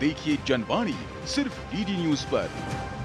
देखिए जनवाणी सिर्फ़ D news पर।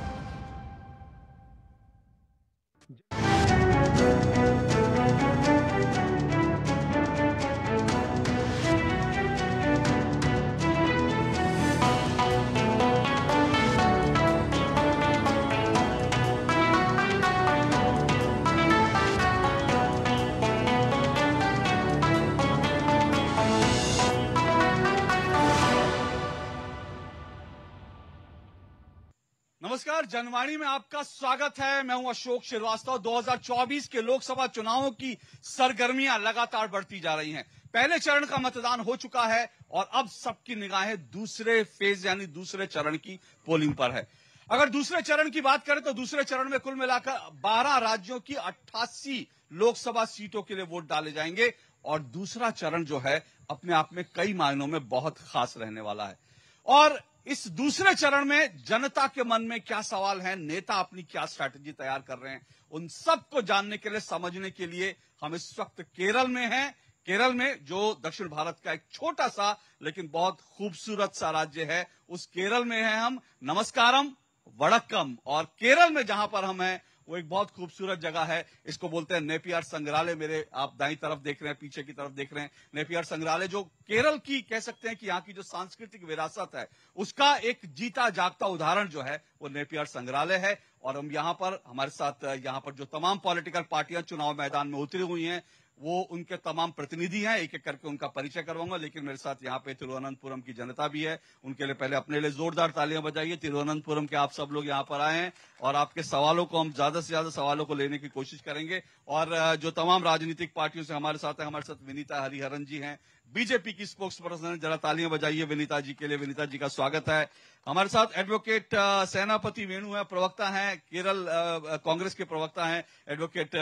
जनवाणी में आपका स्वागत है। मैं हूँ अशोक श्रीवास्तव। 2024 के लोकसभा चुनावों की सरगर्मियाँ लगातार बढ़ती जा रही हैं। पहले चरण का मतदान हो चुका है और अब सबकी निगाहें दूसरे फ़ेज़ यानी दूसरे चरण की पोलिंग पर है। अगर दूसरे चरण की बात करें तो दूसरे चरण में कुल मिलाकर 12 राज्यों की 88 लोकसभा सीटों के लिए वोट डाले जाएँगे और दूसरा चरण जो है, अपने आप में कई मायनों में बहुत खास रहने वाला है। और इस दूसरे चरण में जनता के मन में क्या सवाल है? नेता अपनी क्या स्ट्रैटेजी तैयार कर रहे हैं? उन सबको जानने के लिए, समझने के लिए हम इस वक्त केरल में हैं। केरल में जो दक्षिण भारत का एक छोटा सा, लेकिन बहुत खूबसूरत सा राज्य है, उस केरल में है हम। नमस्कारम वड़क्कम और केरल में जहाँ पर हम हैं वो एक बहुत खूबसूरत जगह है। इसको बोलते हैं नेपियार संग्रहालय। मेरे आप दाई तरफ़ देख रहे हैं, पीछे की तरफ़ देख रहे हैं। नेपियार संग्रहालय जो केरल की कह सकते हैं कि यहाँ की जो सांस्कृतिक विरासत है, उसका एक जीता जागता उदाहरण जो है, वो नेपियार संग्रहालय है। और हम यहाँ पर, हमारे साथ यहाँ पर जो तमाम पॉलिटिकल पार्टियाँ चुनाव मैदान में उतरी हुई हैं वो उनके तमाम प्रतिनिधि हैं एक एक करके उनका परिचय करवाऊँगा, लेकिन मेरे साथ यहाँ पे तिरुवनंतपुरम की जनता भी है। उनके लिए पहले अपने लिए जोरदार तालियाँ बजाइए। तिरुवनंतपुरम के आप सब लोग यहाँ पर आए हैं और आपके सवालों को हम ज़्यादा से ज़्यादा सवालों को लेने की कोशिश करेंगे। और जो तमाम राजनीतिक पार्टियों से हमारे साथ है, हमारे साथ विनीता हरिहरन जी हैं बीजेपी की स्पोक्स पर्सन जरा तालियाँ बजाइए विनीता जी के लिए। विनीता जी का स्वागत है। हमारे साथ एडवोकेट सेनापति वेणु है, प्रवक्ता हैं, केरल कांग्रेस के प्रवक्ता हैं। एडवोकेट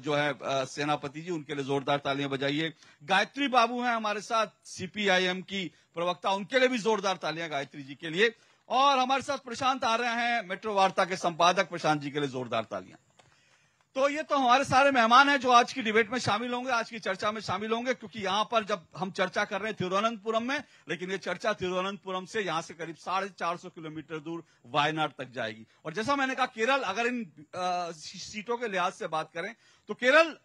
जो है सेनापति जी, उनके लिए जोरदार तालियाँ बजाइए। गायत्री बाबू हैं हमारे साथ सीपीआईएम की प्रवक्ता, उनके लिए भी जोरदार तालियाँ गायत्री जी के लिए। और हमारे साथ प्रशांत आ रहे हैं, मेट्रो वार्ता के संपादक, प्रशांत जी के लिए जोरदार तालियाँ। तो ये तो हमारे सारे मेहमान हैं जो आज की डिबेट में शामिल होंगे आज की चर्चा में शामिल होंगे क्योंकि यहाँ पर जब हम चर्चा कर रहे हैं तिरुवनंतपुरम में लेकिन ये चर्चा तिरुवनंतपुरम से यहाँ से करीब साढ़े चार सौ किलोमीटर दूर वायनाड तक जाएगी। और जैसा मैंने कहा केरल अगर इन आ, सीटों के लिहाज से बात करें तो केरल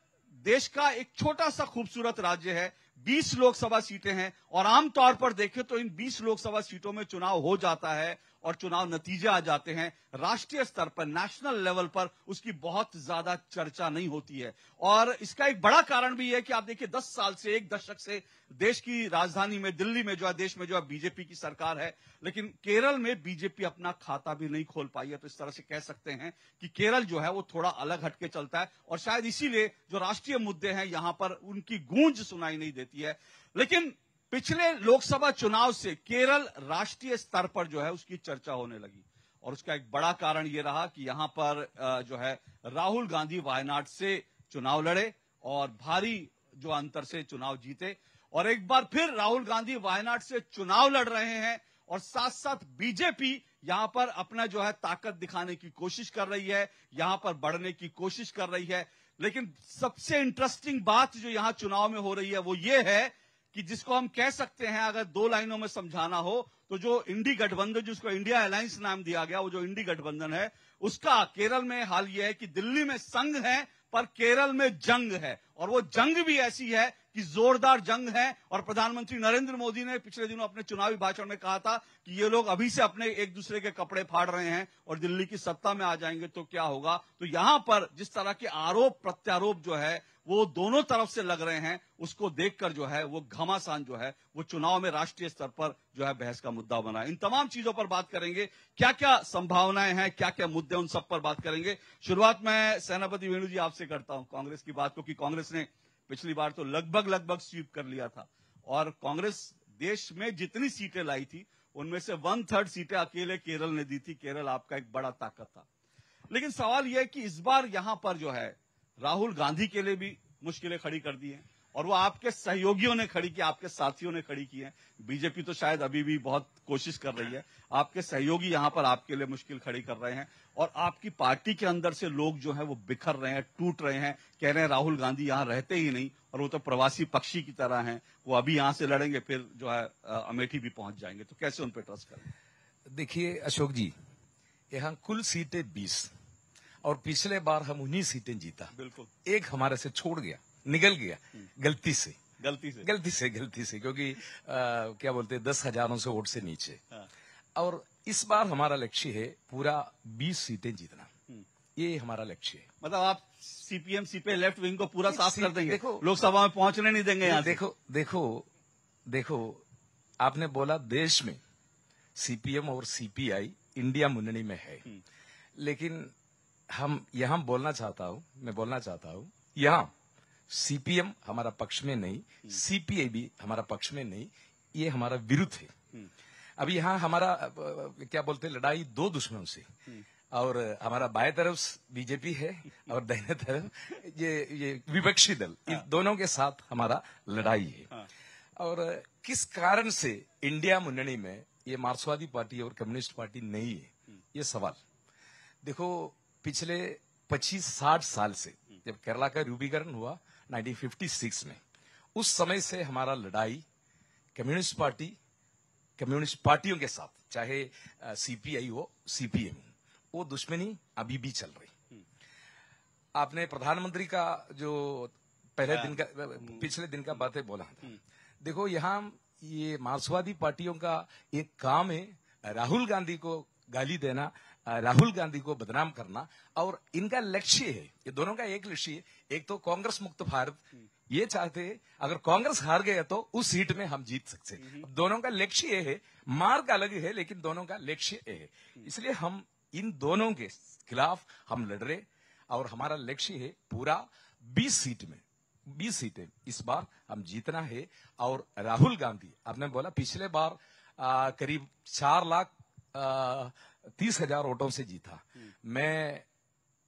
देश का एक छोटा सा खूबसूरत राज्य है। 20 लोकसभा सीटें हैं और आमतौर पर देखें तो इन 20 लोकसभा सीटों में चुनाव हो जाता है और चुनाव नतीजे आ जाते हैं, राष्ट्रीय स्तर पर नेशनल लेवल पर उसकी बहुत ज़्यादा चर्चा नहीं होती है। और इसका एक बड़ा कारण भी है कि आप देखिए 10 साल से, एक दशक से देश की राजधानी में, दिल्ली में जो है, देश में जो है, बीजेपी की सरकार है, लेकिन केरल में बीजेपी अपना खाता भी नहीं खोल पाई है। तो इस तरह से कह सकते हैं कि केरल जो है, वो थोड़ा अलग हटके चलता है और शायद इसीलिए जो राष्ट्रीय मुद्दे हैं, यहाँ पर उनकी गूंज सुनाई नहीं देती है। लेकिन पिछले लोकसभा चुनाव से केरल राष्ट्रीय स्तर पर जो है उसकी चर्चा होने लगी। और उसका एक बड़ा कारण यह रहा कि यहाँ पर जो है राहुल गांधी वायनाड से चुनाव लड़े और भारी जो अंतर से चुनाव जीते। और एक बार फिर राहुल गांधी वायनाड से चुनाव लड़ रहे हैं और साथ साथ बीजेपी यहाँ पर अपना जो है ताकत दिखाने की कोशिश कर रही है, यहाँ पर बढ़ने की कोशिश कर रही है। लेकिन सबसे इंटरेस्टिंग बात जो यहाँ चुनाव में हो रही है वो ये है कि जिसको हम कह सकते हैं, अगर दो लाइनों में समझाना हो तो जो इंडी गठबंधन, जिसको इंडिया अलायंस नाम दिया गया, वो जो इंडी गठबंधन है, उसका केरल में हाल यह है कि दिल्ली में संघ है, पर केरल में जंग है। और वो जंग भी ऐसी है कि जोरदार जंग है, और प्रधानमंत्री नरेंद्र मोदी ने पिछले दिनों अपने चुनावी भाषण में कहा था कि ये लोग अभी से अपने एक दूसरे के कपड़े फाड़ रहे हैं, और दिल्ली की सत्ता में आ जाएँगे तो क्या होगा? तो यहाँ पर जिस तरह के आरोप, प्रत्यारोप जो है वो दोनों तरफ़ से लग रहे हैं, उसको देखकर जो है, वो घमासान जो है, वो चुनाव में राष्ट्रीय स्तर पर जो है बहस का मुद्दा बना इन तमाम चीज़ों पर बात करेंगे। क्या क्या संभावनाएँ हैं क्या क्या मुद्दे उन सब पर बात करेंगे। शुरुआत में सेनापति वेणु जी आपसे करता हूँ कांग्रेस की बात क्योंकि कांग्रेस ने पिछली बार तो लगभग लगभग स्वीप कर लिया था। और कांग्रेस देश में जितनी सीटें लाई थी, उनमें से वन थर्ड सीटें अकेले केरल ने दी थी। केरल आपका एक बड़ा ताकत था। लेकिन सवाल यह कि इस बार यहाँ पर जो है राहुल गांधी के लिए भी मुश्किलें खड़ी कर दी हैं और वो आपके सहयोगियों ने खड़ी की, आपके साथियों ने खड़ी की है। बीजेपी तो शायद अभी भी बहुत कोशिश कर रही है। आपके सहयोगी यहाँ पर आपके लिए मुश्किल खड़ी कर रहे हैं और आपकी पार्टी के अंदर से लोग जो है वो बिखर रहे हैं, टूट रहे हैं। कह रहे हैं राहुल गांधी यहाँ रहते ही नहीं और वो तो प्रवासी पक्षी की तरह हैं। वो अभी यहाँ से लड़ेंगे, फिर जो है अमेठी भी पहुँच जाएँगे। तो कैसे उन पर ट्रस्ट करें? देखिए, अशोक जी, यहाँ कुल सीटें बीस। और पिछले बार हम उन्हीं सीटें जीता। बिल्कुल। एक हमारे से छोड़ गया निकल गया गलती से। गलती से। गलती से गलती से क्योंकि आ, क्या बोलते हैं दस हज़ारों से वोट से नीचे। हाँ। और इस बार हमारा लक्ष्य है पूरा बीस सीटें जीतना। ये हमारा लक्ष्य है। मतलब आप सीपीएम सीपीए लेफ़्ट विंग को पूरा साफ़ कर देंगे। देखो- लोकसभा में पहुँचने नहीं देंगे यहाँ देखो देखो देखो आपने बोला देश में सीपीएम और सीपीआई इंडिया मुन्नी में है। लेकिन हम यहाँ बोलना चाहता हूँ मैं बोलना चाहता हूँ यहाँ सीपीएम हमारा पक्ष में नहीं सीपीआई भी हमारा पक्ष में नहीं ये हमारा विरुद्ध है। अब यहाँ हमारा क्या बोलते हैं लड़ाई दो दुश्मनों से। और हमारा बाएँ तरफ़ बीजेपी है और दाहिने तरफ़ ये ये विपक्षी दल इन दोनों के साथ हमारा लड़ाई है। और किस कारण से इंडिया मुन्नी में ये मार्क्सवादी पार्टी और कम्युनिस्ट पार्टी नहीं है? ये सवाल। देखो पिछले 25-60 साल से जब केरला का रूपीकरण हुआ 1956 में उस समय से हमारा लड़ाई कम्युनिस्ट पार्टी कम्युनिस्ट पार्टियों के साथ चाहे सीपीआई हो सीपीएम हो वो दुश्मनी अभी भी चल रही। आपने प्रधानमंत्री का जो पहले दिन का पिछले दिन का बातें बोला था। देखो यहाँ ये मार्क्सवादी पार्टियों का एक काम है राहुल गांधी को गाली देना राहुल गांधी को बदनाम करना और इनका लक्ष्य है ये दोनों का एक लक्ष्य है। एक तो कांग्रेस मुक्त भारत। ये चाहते हैं अगर कांग्रेस हार गया तो उस सीट में हम जीत सकते हैं। दोनों का लक्ष्य ये है मार्ग अलग है लेकिन दोनों का लक्ष्य ये है। इसलिए हम इन दोनों के खिलाफ हम लड़ रहे और हमारा लक्ष्य है पूरा 20 सीट में 20 सीटें इस बार हम जीतना है। और राहुल गांधी आपने बोला पिछले बार आ, करीब चार लाख तीस हज़ार वोटों से जीता। मैं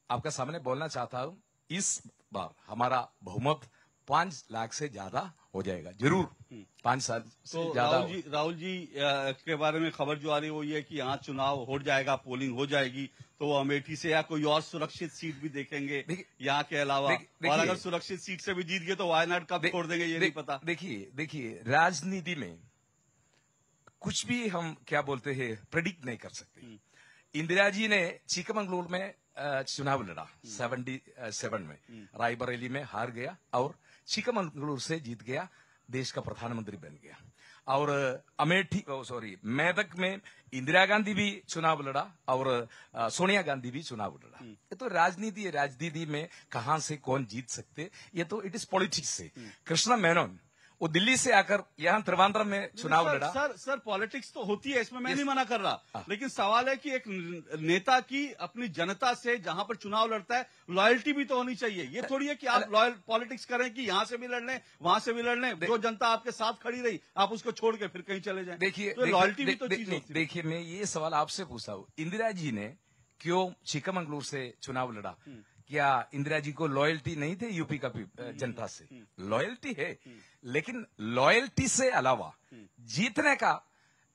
आपका सामने बोलना चाहता हूँ इस बार हमारा बहुमत पाँच लाख से ज़्यादा हो जाएगा ज़रूर। पाँच साल से तो ज़्यादा राहुल जी राहुल जी के बारे में खबर जो आ रही है वो ये है कि यहाँ चुनाव हो जाएगा पोलिंग हो जाएगी तो वो अमेठी से या कोई और सुरक्षित सीट भी देखेंगे यहाँ के अलावा। देखिए- और अगर सुरक्षित सीट से भी जीत गए तो वायनाड कब छोड़ देंगे ये दे- नहीं पता। देखिए देखिए राजनीति में कुछ भी हम क्या बोलते हैं प्रेडिक्ट नहीं कर सकते। इंदिरा जी ने चिकमंगलूर में चुनाव लड़ा सेवेंटी सेवन में। रायबरेली में हार गया और चिकमंगलूर से जीत गया देश का प्रधानमंत्री बन गया। और अमेठी सॉरी मेदक में इंदिरा गांधी भी चुनाव लड़ा और सोनिया गांधी भी चुनाव लड़ा। ये तो राजनीति है राजनीति में कहा से कौन जीत सकते ये तो इट इज़ पॉलिटिक्स से कृष्णा मेनन वो दिल्ली से आकर यहाँ त्रिवांद्रम में चुनाव लड़ा। सर सर पॉलिटिक्स तो होती है इसमें मैं नहीं मना कर रहा। हाँ। लेकिन सवाल है कि एक नेता की अपनी जनता से जहाँ पर चुनाव लड़ता है लॉयल्टी भी तो होनी चाहिए। ये थोड़ी है कि आप लॉयल पॉलिटिक्स करें कि यहाँ से भी लड़ लें वहाँ से भी लड़ लें जो जनता आपके साथ खड़ी रही आप उसको छोड़ के फिर कहीं चले जाए। देखिए तो लॉयल्टी भी तो दे- चीज़ नहीं, होती देखिए मैं ये सवाल आपसे पूछा हूँ। इंदिरा जी ने क्यों चिकमंगलूर से चुनाव लड़ा? क्या इंदिरा जी को लॉयल्टी नहीं थे यूपी का जनता से? लॉयल्टी है लेकिन लॉयल्टी से अलावा जीतने का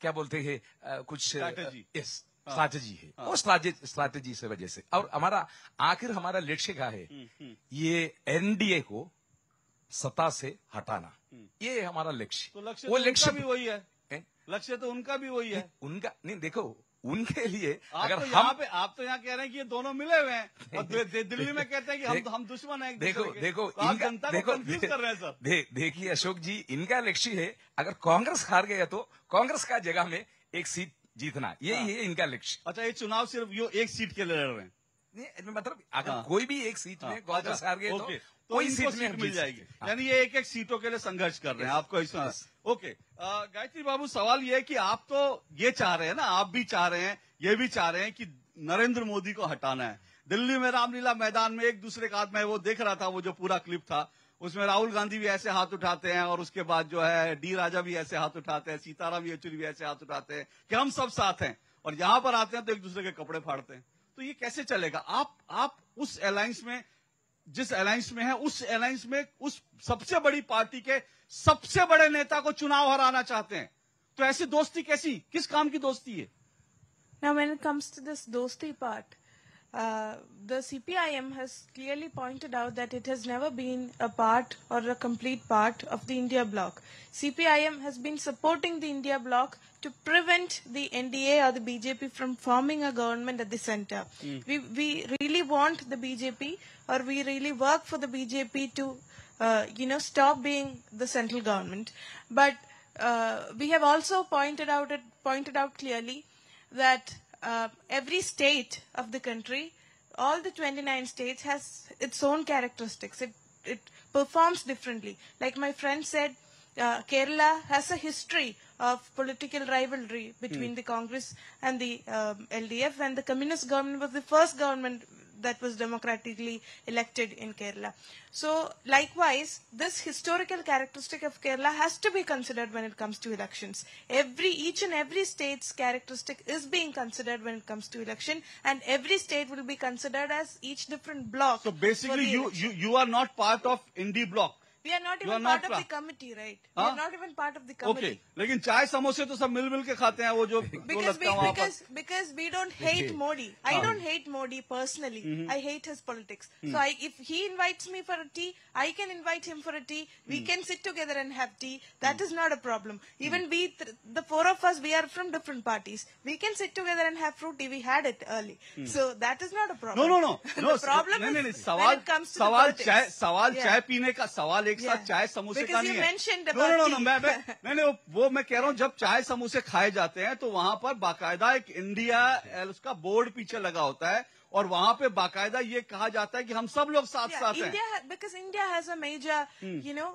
क्या बोलते हैं कुछ. यस स्ट्रैटेजी है। वो स्ट्रैटेजी से वजह से। और हमारा आखिर हमारा लक्ष्य क्या है? ये एनडीए को सत्ता से हटाना। ये हमारा लक्ष्य। तो लक्ष्य वो तो लक्ष्य भी वही है। लक्ष्य तो उनका भी वही है। उनका नहीं देखो उनके लिए आप अगर तो हम यहाँ पे आप तो यहाँ कह रहे हैं कि ये दोनों मिले हुए हैं और दि- दि- दिल्ली में कहते हैं कि हम हम दुश्मन हैं देखो के। देखो तो आप इनका जनता को देखो कंफ्यूज कर रहे हैं सर दे, देखिए अशोक जी इनका लक्ष्य है अगर कांग्रेस हार गया तो कांग्रेस का जगह में एक सीट जीतना यही हाँ। है इनका लक्ष्य अच्छा ये चुनाव सिर्फ़ यो एक सीट के लिए लड़ रहे हैं मतलब अगर हाँ। कोई भी एक सीट में कांग्रेस अच्छा, हार गए तो तो कोई सीट में मिल जाएगी हैं। हाँ। यानी ये एक एक सीटों के लिए संघर्ष कर रहे हैं आपको Yes. ओके। गायत्री बाबू, सवाल ये है कि आप तो ये चाह रहे हैं ना, आप भी चाह रहे हैं, ये भी चाह रहे हैं कि नरेंद्र मोदी को हटाना है। दिल्ली में रामलीला मैदान में एक दूसरे का हाथ, में वो देख रहा था, वो जो पूरा क्लिप था, उसमें राहुल गांधी भी ऐसे हाथ उठाते हैं और उसके बाद जो है डी राजा भी ऐसे हाथ उठाते हैं, सीताराम येचुरी भी ऐसे हाथ उठाते हैं कि हम सब साथ हैं और यहाँ पर आते हैं तो एक दूसरे के कपड़े फाड़ते हैं। तो ये कैसे चलेगा? आप आप उस अलायंस में जिस अलायंस में है उस अलायंस में उस सबसे बड़ी पार्टी के सबसे बड़े नेता को चुनाव हराना चाहते हैं। तो ऐसी दोस्ती कैसी? किस काम की दोस्ती है? Now, when it comes to this दोस्ती part, uh, the CPIM has clearly pointed out that it has never been a part or a complete part of the India bloc. CPIM has been supporting the India bloc to prevent the NDA or the BJP from forming a government at the center. We, we really want the BJP or we really work for the BJP to, uh, you know, stop being the central government. But uh, we have also pointed out it, pointed out clearly that uh, every state of the country, all the 29 states, has its own characteristics. It it performs differently. Like my friend said, uh, Kerala has a history of political rivalry between the Congress and the um, LDF, and the communist government was the first government that was democratically elected in Kerala. So, likewise, this historical characteristic of Kerala has to be considered when it comes to elections. Every, each and every state's characteristic is being considered when it comes to election, and every state will be considered as each different block. So basically, you, you you are not part of Indie block. we are not you even are not part of pla- the committee, right? We Huh? are not even part of the okay committee. लेकिन चाय समोसे तो सब मिल मिल के खाते हैं वो जो वो Because लगता we, है वहाँ पर because because we don't hate Modi. I don't hate Modi personally. I hate his politics. So I, if he invites me for a tea, I can invite him for a tea. We can sit together and have tea. That is not a problem. Even we, th- the four of us, we are from different parties. We can sit together and have fruit tea. We had it early. So that is not a no problem. No no no the problem नहीं is नहीं नहीं when सवाल it comes to the सवाल politics. चाय सवाल Yeah. चाय पीने का सवाल एक साथ चाय समोसे का नहीं है। no, no, no, मैं, मैं, मैं, मैं, वो मैं कह रहा हूँ जब चाय समोसे खाए जाते हैं तो वहाँ पर बाकायदा एक इंडिया उसका बोर्ड पीछे लगा होता है और वहाँ पे बाकायदा ये कहा जाता है कि हम सब लोग साथ साथ India because India has a major you know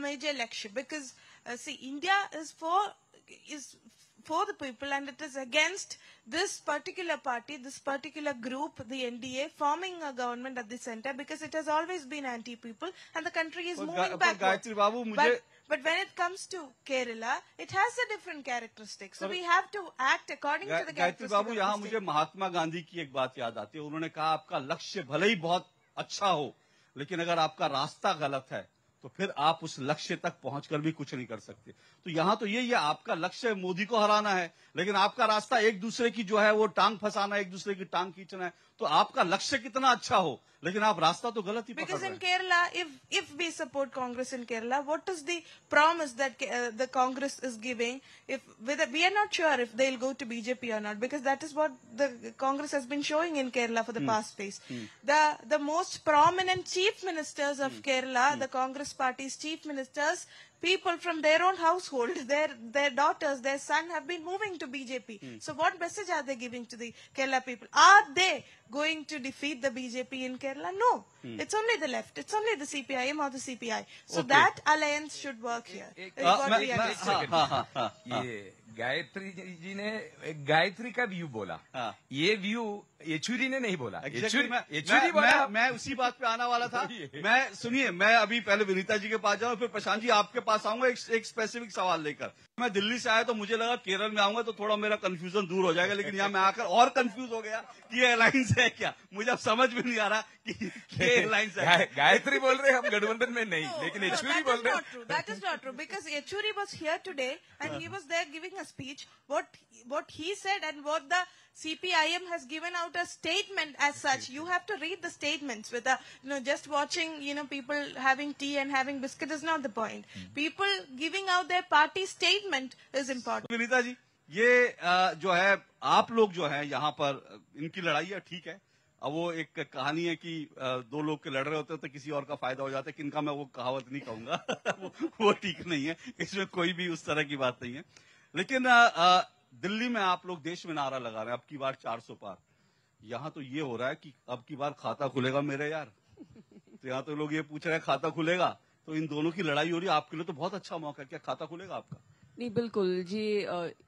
major लक्ष्य because see India is for is for the people and it is against this particular party, this particular group, the NDA, forming a government at the center because it has always been anti-people and the country is पर moving बाबू, but, but when it comes to Kerala, it has a different characteristic. So we have to act according to the characteristics बाबू यहाँ state. मुझे महात्मा गांधी की एक बात याद आती है उन्होंने कहा आपका लक्ष्य भले ही बहुत अच्छा हो लेकिन अगर आपका रास्ता गलत है तो फिर आप उस लक्ष्य तक पहुंचकर भी कुछ नहीं कर सकते तो यहाँ तो यही है आपका लक्ष्य मोदी को हराना है लेकिन आपका रास्ता एक दूसरे की जो है वो टांग फंसाना एक दूसरे की टांग खींचना है। तो आपका लक्ष्य कितना अच्छा हो लेकिन आप रास्ता तो गलत ही because in Kerala if if we support Congress in Kerala what is the promise that the Congress is giving if with we are not sure if they will go to BJP or not because that is what the Congress has been showing in Kerala for the past days the the most prominent chief ministers of Kerala the Congress parties chief ministers people from their own household, their their daughters, their son have been moving to BJP. So what message are they giving to the Kerala people? Are they going to defeat the BJP in Kerala? No. It's only the left. It's only the CPIM or the CPI. So Okay. that alliance should work here. एक- is हाँ, what मैं- we मैं- understand. हाँ, हाँ, हाँ, हाँ, ये गायत्री जी ने गायत्री का व्यू बोला हाँ। ये व्यू येचुरी ने नहीं बोला। Exactly, येचुरी मैं, बोला। मैं, मैं उसी बात पे आना वाला था। मैं सुनिए मैं अभी पहले विनीता जी के पास जाऊँ फिर प्रशांत जी आपके पास आऊँगा एक, एक स्पेसिफिक सवाल लेकर। मैं दिल्ली से आया तो मुझे लगा केरल में आऊँगा तो थोड़ा मेरा कंफ्यूजन दूर हो जाएगा लेकिन यहाँ मैं आकर और कंफ्यूज हो गया कि ये एयरलाइंस है क्या। मुझे अब समझ में नहीं आ रहा कि ये एयरलाइंस है। गायत्री बोल रहे हम गठबंधन में नहीं लेकिन येचुरी बोल रहे is not true because Yechuri was here today and he was there giving a speech. What what he said and what the CPIM has given out a statement as such. You have to read the statements with a you know just watching you know people having tea and having biscuit is not the point. People giving out their party statement is important. Vinita ji ये अ, जो है आप लोग जो है यहाँ पर अ, इनकी लड़ाई है ठीक है अब वो एक कहानी है कि दो लोग के लड़ रहे होते हैं तो किसी और का फ़ायदा हो जाता है किनका मैं वो कहावत नहीं कहूँगा वो, वो ठीक नहीं है इसमें कोई भी उस तरह की बात नहीं है लेकिन अ, अ, दिल्ली में आप लोग देश में नारा लगा रहे हैं, अब की बार 400 पार। यहाँ तो ये हो रहा है कि अब की बार खाता खुलेगा मेरे यार। तो यहाँ तो लोग ये पूछ रहे हैं, खाता खुलेगा? तो इन दोनों की लड़ाई हो रही है, आपके लिए तो बहुत अच्छा मौका है। क्या खाता खुलेगा आपका? नहीं, बिल्कुल जी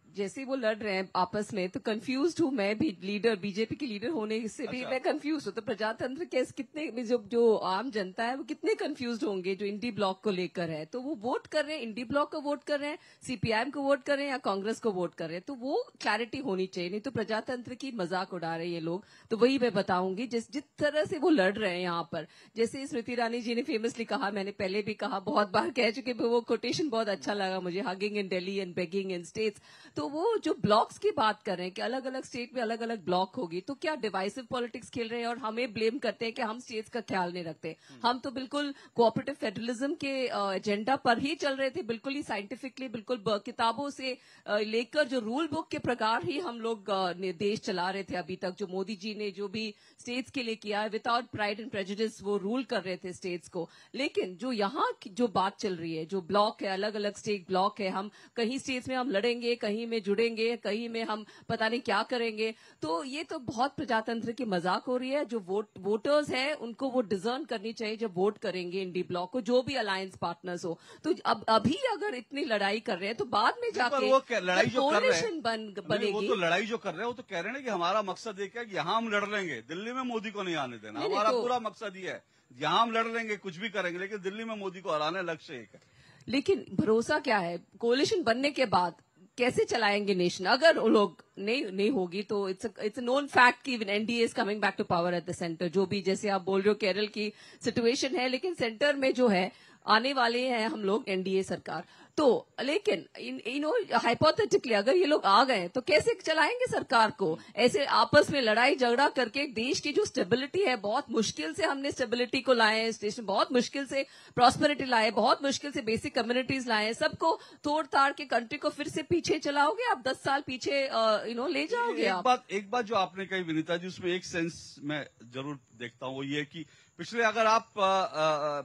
जैसे वो लड़ रहे हैं आपस में तो कंफ्यूज हूँ मैं भी लीडर बीजेपी के लीडर होने से अच्छा। भी। मैं कंफ्यूज हूँ। तो प्रजातंत्र के कितने जो जो आम जनता है वो कितने कंफ्यूज होंगे जो इंडी ब्लॉक को लेकर है? तो वो वोट कर रहे हैं इंडी ब्लॉक को वोट कर रहे हैं सीपीआईएम को वोट कर रहे हैं या कांग्रेस को वोट कर रहे हैं? तो वो क्लैरिटी होनी चाहिए नहीं तो प्रजातंत्र की मज़ाक उड़ा रहे हैं ये लोग। तो वही मैं बताऊँगी जिस जिस तरह से वो लड़ रहे हैं यहाँ पर। जैसे स्मृति ईरानी जी ने फेमसली कहा मैंने पहले भी कहा बहुत बार कह चुके वो कोटेशन बहुत अच्छा लगा मुझे hugging in Delhi and begging in states तो वो जो ब्लॉक्स की बात कर रहे हैं कि अलग अलग स्टेट में अलग अलग ब्लॉक होगी तो क्या डिवाइसिव पॉलिटिक्स खेल रहे हैं और हमें ब्लेम करते हैं कि हम स्टेट्स का ख्याल नहीं रखते? हम तो बिल्कुल कोऑपरेटिव फेडरलिज्म के एजेंडा पर ही चल रहे थे बिल्कुल ही साइंटिफिकली बिल्कुल किताबों से लेकर जो रूल बुक के प्रकार ही हम लोग देश चला रहे थे अभी तक जो मोदी जी ने जो भी स्टेट्स के लिए किया है विदाउट प्राइड एंड प्रेजुडिस वो रूल कर रहे थे स्टेट्स को। लेकिन जो यहाँ जो बात चल रही है जो ब्लॉक है अलग अलग स्टेट ब्लॉक है हम कहीं स्टेट्स में हम लड़ेंगे कहीं में जुड़ेंगे कहीं में हम पता नहीं क्या करेंगे। तो ये तो बहुत प्रजातंत्र की मज़ाक हो रही है। जो वोट वोटर्स है उनको वो डिजर्न करनी चाहिए जब वोट करेंगे इंडी ब्लॉक को जो भी अलायंस पार्टनर्स हो। तो अब अभी अगर इतनी लड़ाई कर रहे हैं तो बाद में पर जाके वो लड़ाई जो कर रहे हैं बन नहीं, वो तो लड़ाई जो कर रहे हैं वो तो कह रहे हैं कि हमारा मकसद एक है कि यहाँ हम लड़ लेंगे दिल्ली में मोदी को नहीं आने देना। हमारा तो- पूरा मकसद ये है यहाँ हम लड़ लेंगे कुछ भी करेंगे लेकिन दिल्ली में मोदी को हराना लक्ष्य एक है। लेकिन भरोसा क्या है? कोलिशन बनने के बाद कैसे चलाएँगे नेशन अगर वो लोग नहीं नहीं होगी तो इट्स इट्स नोन फैक्ट कि even NDA is coming back to power at the centre जो भी जैसे आप बोल रहे हो केरल की सिचुएशन है, लेकिन सेंटर में जो है, आने वाले हैं हम लोग एनडीए सरकार। तो लेकिन इन नो हाइपोथेटिकली अगर ये लोग आ गए तो कैसे चलाएँगे सरकार को? ऐसे आपस में लड़ाई झगड़ा करके देश की जो स्टेबिलिटी है बहुत मुश्किल से हमने स्टेबिलिटी को लाए इस देश में बहुत मुश्किल से प्रॉस्पेरिटी लाए बहुत मुश्किल से बेसिक कम्युनिटीज लाए हैं सबको तोड़ ताड़ के कंट्री को फिर से पीछे चलाओगे? आप दस साल पीछे यू नो ले जाओगे एक आप? बात एक बात जो आपने कही विनीता जी उसमें एक सेंस मैं ज़रूर देखता हूँ वो ये कि पिछले अगर आप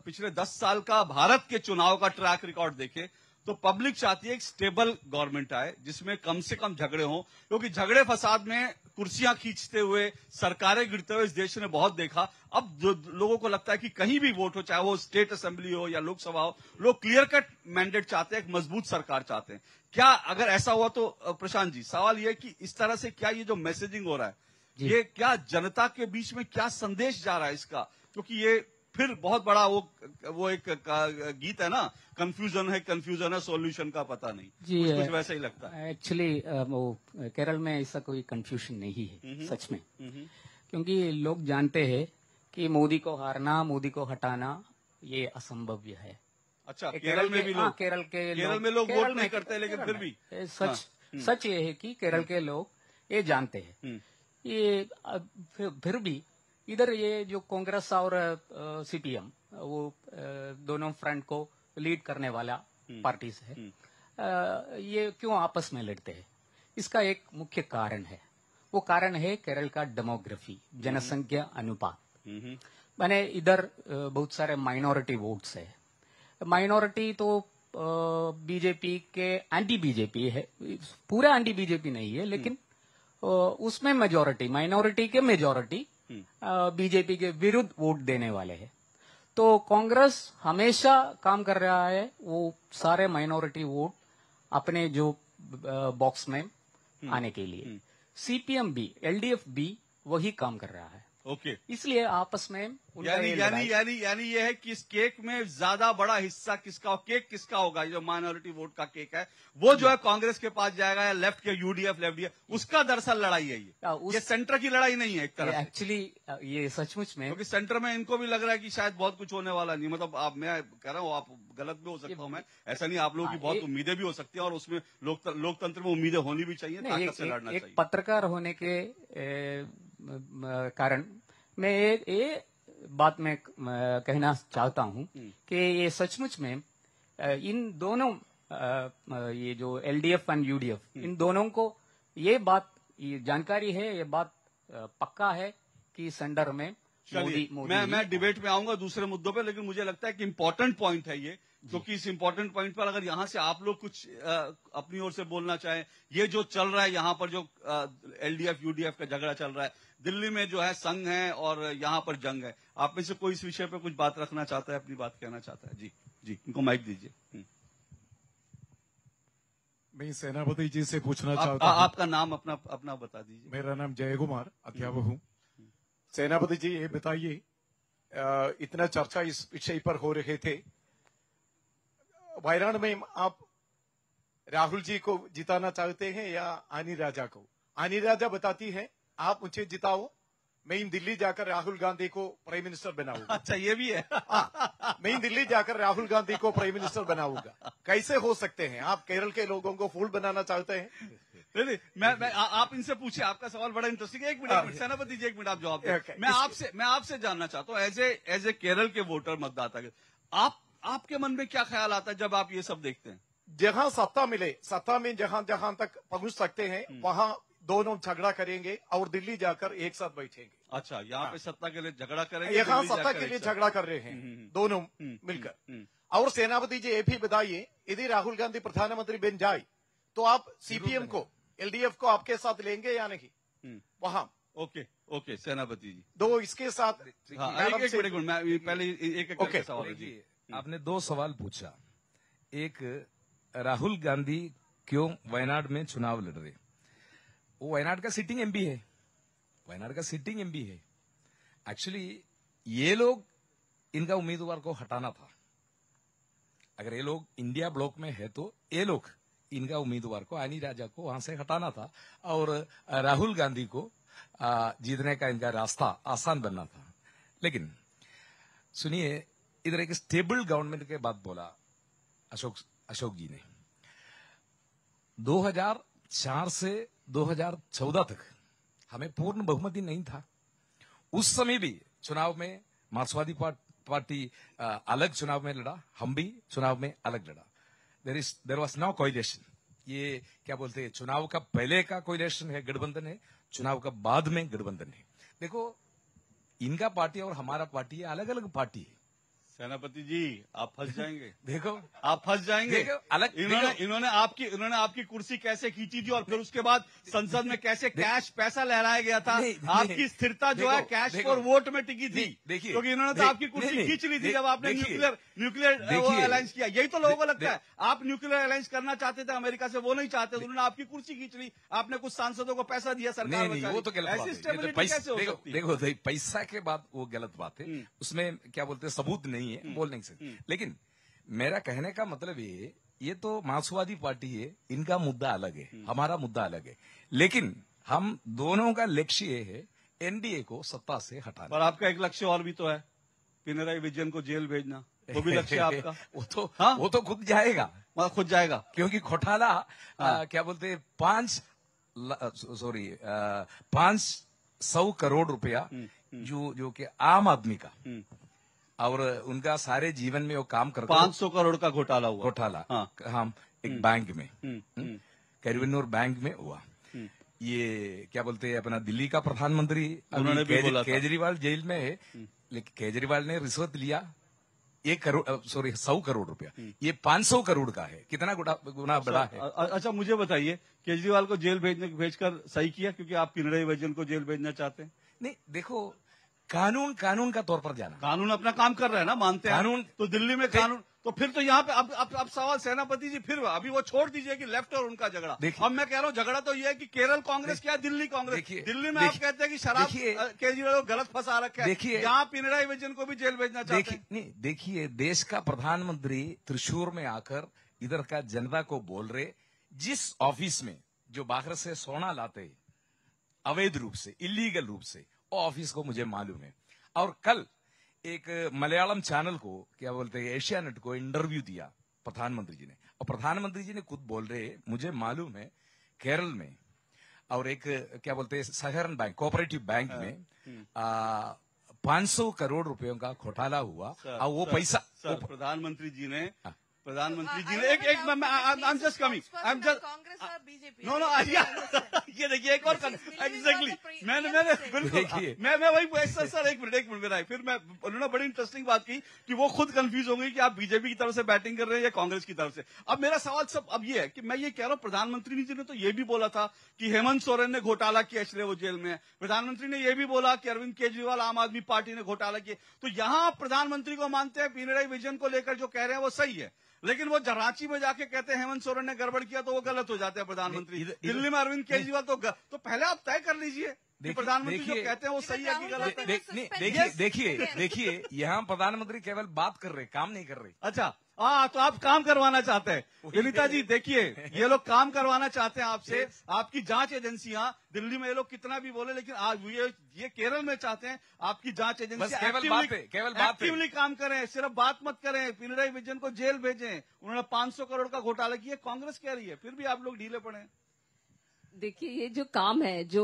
पिछले दस साल का भारत के चुनाव का ट्रैक रिकॉर्ड देखें तो पब्लिक चाहती है एक स्टेबल गवर्नमेंट आए जिसमें कम से कम झगड़े हों क्योंकि झगड़े फसाद में कुर्सियाँ खींचते हुए सरकारें गिरते हुए इस देश ने बहुत देखा। अब जो लोगों को लगता है कि कहीं भी वोट हो चाहे वो स्टेट असेंबली हो या लोकसभा हो लोग क्लियर कट मैंडेट चाहते हैं एक मज़बूत सरकार चाहते हैं। क्या अगर ऐसा हुआ तो प्रशांत जी सवाल यह कि इस तरह से क्या ये जो मैसेजिंग हो रहा है ये क्या जनता के बीच में क्या संदेश जा रहा है इसका? क्योंकि ये फिर बहुत बड़ा वो वो एक गीत है ना कंफ्यूजन है कंफ्यूजन है सॉल्यूशन का पता नहीं। जी, कुछ कुछ वैसा ही लगता है। एक्चुअली वो केरल में ऐसा कोई कंफ्यूजन नहीं है सच में। हम्म, क्योंकि लोग जानते हैं कि मोदी को हारना मोदी को हटाना ये असंभव है। अच्छा केरल में भी हाँ, लोग। केरल के केरल में लोग वोट नहीं करते लेकिन फिर भी। सच सच ये है कि केरल के लोग ये जानते हैं। हम्म, ये फिर भी इधर ये जो कांग्रेस और सीपीएम वो दोनों फ्रंट को लीड करने वाला पार्टीज़ है। अ, ये क्यों आपस में लड़ते हैं? इसका एक मुख्य कारण है। वो कारण है केरल का डेमोग्राफी जनसंख्या अनुपात। हम्म, मैंने इधर बहुत सारे माइनॉरिटी वोट्स है। माइनॉरिटी तो बीजेपी के एंटी बीजेपी है। पूरा एंटी बीजेपी नहीं है लेकिन उसमें मेजोरिटी माइनॉरिटी के मेजोरिटी बीजेपी के विरुद्ध वोट देने वाले हैं। तो कांग्रेस हमेशा काम कर रहा है वो सारे माइनॉरिटी वोट अपने जो बॉक्स में आने के लिए। सीपीएम भी एलडीएफ भी वही काम कर रहा है। ओके। इसलिए आपस में यानी यानी यानी यानी ये है कि इस केक में ज़्यादा बड़ा हिस्सा किसका हो केक किसका होगा जो माइनॉरिटी वोट का केक है वो जो है कांग्रेस के पास जाएगा या लेफ़्ट के यूडीएफ लेफ़्ट डीएफ उसका दरअसल लड़ाई है ये। उस- ये सेंटर की लड़ाई नहीं है एक तरह एक्चुअली ये सचमुच में क्योंकि सेंटर में इनको भी लग रहा है कि शायद बहुत कुछ होने वाला नहीं मतलब आप मैं कह रहा हूँ आप गलत भी हो सकता हूँ मैं। ऐसा नहीं आप लोगों की बहुत उम्मीदें भी हो सकती है और उसमें लोकतंत्र में उम्मीदें होनी भी चाहिए ताकत से लड़ना एक, एक चाहिए। पत्रकार होने के कारण मैं ये, ये बात में कहना चाहता हूँ हम्म। कि ये सचमुच में इन दोनों ये जो एलडीएफ एंड यूडीएफ। इन दोनों को ये बात ये जानकारी है ये बात पक्का है कि सेंटर में मोदी मोदी मैं मैं डिबेट में आऊँगा दूसरे मुद्दों पे लेकिन मुझे लगता है कि इम्पोर्टेंट पॉइंट है ये क्योंकि इस इम्पोर्टेंट पॉइंट पर अगर यहाँ से आप लोग कुछ अ, अपनी ओर से बोलना चाहें ये जो चल रहा है यहाँ पर जो एलडीएफ यूडीएफ का झगड़ा चल रहा है दिल्ली में जो है संघ है और यहाँ पर जंग है। आप में से कोई इस विषय पर कुछ बात रखना चाहता है अपनी बात कहना चाहता है? जी जी इनको माइक दीजिए। हम्म। मैं सेनापति जी से पूछना आप, चाहता हूँ। आपका नाम अपना अपना बता दीजिए। मेरा नाम जय कुमार अध्यापक हूँ। सेनापति जी ये बताइए इतना चर्चा इस विषय पर हो रहे थे। वायनाड में आप राहुल जी को जिताना चाहते हैं या आनी राजा को? आनी राजा बताती है आप मुझे जिताओ। मैं इन दिल्ली जाकर राहुल गांधी को प्राइम मिनिस्टर बनाऊँगा। अच्छा ये भी है। हाँ, मैं इन दिल्ली जाकर राहुल गांधी को प्राइम मिनिस्टर बनाऊँगा। कैसे हो सकते हैं? आप केरल के लोगों को फूल बनाना चाहते हैं? नहीं नहीं मैं, मैं आ, आप इनसे पूछिए आपका सवाल बड़ा इंटरेस्टिंग है। एक मिनट एक मिनट सेनापति जी एक मिनट आप जवाब दें। मैं आपसे मैं आपसे जानना चाहता हूँ as a as a Kerala के वोटर मतदाता के आप आपके मन में क्या ख्याल आता है जब आप ये सब देखते हैं? जहाँ सत्ता मिले सत्ता में जहाँ जहाँ तक पहुँच सकते हैं वहाँ दोनों झगड़ा करेंगे और दिल्ली जाकर एक साथ बैठेंगे। अच्छा यहाँ पे सत्ता के लिए झगड़ा करेंगे यहाँ सत्ता के लिए झगड़ा कर रहे हैं हम्म, दोनों हम्म, मिलकर। हम्म, और सेनापति जी ये भी बताइए यदि राहुल गांधी प्रधानमंत्री बन जाए तो आप सीपीएम को एलडीएफ को आपके साथ लेंगे या नहीं? हम्म। वहाँ। ओके ओके सेनापति जी। दो इसके साथ हाँ एक एक एक मैं पहले एक एक. करके सवाल कीजिए आपने दो सवाल पूछा। एक राहुल गांधी क्यों वायनाड में चुनाव लड़ रहे वो वायनाड का सिटिंग एमपी है। वायनाड का सिटिंग एमपी है। एक्चुअली ये लोग इनका उम्मीदवार को हटाना था। अगर ये लोग इंडिया ब्लॉक में है तो ये लोग इनका उम्मीदवार को, आनी राजा को वहाँ से हटाना था और राहुल गांधी को जीतने का इनका रास्ता आसान बनना था। लेकिन, सुनिए, इधर एक स्टेबल गवर्नमेंट के बात बोला अशोक अशोक जी ने। 2004 से 2014 तक हमें पूर्ण बहुमति नहीं था। उस समय भी चुनाव में मार्क्सवादी पार्ट- अलग चुनाव में लड़ा, हम भी चुनाव में अलग लड़ा। There is there was no coalition ये क्या बोलते हैं, चुनाव का पहले का कोइलेशन है, गठबंधन है, चुनाव का बाद में गठबंधन है। देखो, इनका पार्टी और हमारा पार्टी अलग अलग पार्टी है। सेनापति जी आप फंस जाएँगे। देखो। आप फंस जाएँगे। अलग- इन्होंने इन्होंने आपकी इन्होंने आपकी कुर्सी कैसे खींची थी और फिर उसके बाद संसद में कैसे कैश पैसा लहराया गया था। आपकी स्थिरता जो है कैश और वोट में टिकी थी। देखिए, क्योंकि इन्होंने तो आपकी कुर्सी खींच ली थी जब आपने न्यूक्लियर न्यूक्लियर अलायंस किया। यही तो लोगों को लगता है। आप न्यूक्लियर अलायंस करना चाहते थे अमेरिका से वो नहीं चाहते थे, उन्होंने आपकी कुर्सी खींच ली। आपने कुछ सांसदों को पैसा दिया सरकार वो तो गलत तो देखो, पैसा के बाद वो गलत बात है। हम्म। उसमें क्या बोलते हैं? सबूत नहीं है बोल नहीं सकते। लेकिन मेरा कहने का मतलब ये ये तो मार्क्सवादी पार्टी है इनका मुद्दा अलग है हम्म। हमारा मुद्दा अलग है। लेकिन हम दोनों का लक्ष्य ये है एनडीए को सत्ता से हटाना। पर आपका एक लक्ष्य और भी तो है पिनराई विजयन को जेल भेजना। वो भी लक्ष्य आपका। वो तो हाँ? वो तो खुद जाएगा। मतलब खुद जाएगा। क्योंकि घोटाला हाँ। क्या बोलते हैं पाँच सॉरी पाँच सौ करोड़ रुपया जो जो कि आम आदमी का। हम्म। और उनका सारे जीवन में वो काम करते पाँच सौ करोड़ का घोटाला हुआ। घोटाला। हाँ। हम एक बैंक में। हम्म, हम्म, बैंक में हुआ। हम्म। ये क्या बोलते हैं अपना दिल्ली का प्रधानमंत्री। हम्म। केजरीवाल जेल में है। लेकिन केजरीवाल ने रिश्वत लिया। एक करोड़ सॉरी सौ करोड़ रुपया। हम्म। ये पाँच सौ करोड़ का है। कितना गुना गुना बड़ा है? अ- अच्छा मुझे बताइए केजरीवाल को जेल भेजने भेजकर सही किया? क्योंकि आप पिनराई विजयन को जेल भेजना चाहते हैं। नहीं देखो कानून कानून का तौर पर जाना। कानून अपना काम कर रहा है ना मानते हैं कानून- तो दिल्ली में कानून तो फिर तो यहाँ पे अब अब अब सवाल सेनापति जी फिर अभी वो छोड़ दीजिए कि लेफ़्ट और उनका झगड़ा। अब मैं कह रहा हूँ झगड़ा तो ये है कि केरल कांग्रेस क्या दिल्ली कांग्रेस? दिल्ली में आप कहते हैं कि शराब केजरीवाल को गलत फंसा रखा है। देखिए- यहाँ पिनराई विजन को भी जेल भेजना चाहते देखिए नहीं देखिए देश का प्रधानमंत्री त्रिशूर में आकर इधर का जनता को बोल रहे जिस ऑफ़िस में जो बाहर से सोना लाते अवैध रूप से इलीगल रूप से ऑफ़िस को मुझे मालूम है। और कल एक मलयालम चैनल को क्या बोलते हैं एशिया नेट को इंटरव्यू दिया प्रधानमंत्री जी ने। और प्रधानमंत्री जी ने खुद बोल रहे मुझे मालूम है केरल में और एक क्या बोलते हैं सहरण बैंक कोऑपरेटिव बैंक में पाँच सौ करोड़ रुपयों का घोटाला हुआ सर, और वो सर, पैसा सर प्रधानमंत्री जी ने हाँ। प्रधानमंत्री जी ने एक एक मैं I am just coming I am just Congress or BJP. No no. ये देखिए एक और एग्जैक्टली मैंने मैंने बिल्कुल मैं मैं वही सर सर एक मिनट एक मिनट मेरा फिर मैं उन्होंने बड़ी इंटरेस्टिंग बात की कि वो खुद कंफ्यूज होंगे कि आप बीजेपी की तरफ़ से बैटिंग कर रहे हैं या कांग्रेस की तरफ़ से। अब मेरा सवाल सब अब ये है कि मैं ये कह रहा हूँ प्रधानमंत्री जी ने तो ये भी बोला था कि हेमंत सोरेन ने घोटाला किया इसलिए वो जेल में है। प्रधानमंत्री ने यह भी बोला कि अरविंद केजरीवाल आम आदमी पार्टी ने घोटाला किया। तो यहाँ आप प्रधानमंत्री को मानते हैं पीनराई विजन को लेकर जो कह रहे हैं वो सही है। लेकिन वो रांची में जाके कहते हैं हेमंत सोरेन ने गड़बड़ किया तो वो गलत हो जाते हैं प्रधानमंत्री। दिल्ली में अरविंद केजरीवाल तो ग- तो पहले आप तय कर लीजिए प्रधानमंत्री जो कहते हैं वो सही है कि गलत है। देखिए देखिए. देखिए यहाँ प्रधानमंत्री केवल बात कर रहे काम नहीं कर रहे। अच्छा हाँ तो आप काम करवाना चाहते हैं ललिता विनीता जी देखिए ये लोग काम करवाना चाहते हैं आपसे Yes. आपकी जाँच एजेंसियाँ दिल्ली में ये लोग कितना भी बोले लेकिन आज ये ये केरल में चाहते हैं आपकी जाँच एजेंसी केवल बात केवल बात। एक्टिवली काम करें सिर्फ़ बात मत करें पिनराई विजन को जेल भेजें उन्होंने 500 करोड़ का घोटाला किया कांग्रेस कह रही है फिर भी आप लोग ढीले पड़े। देखिए ये जो काम है जो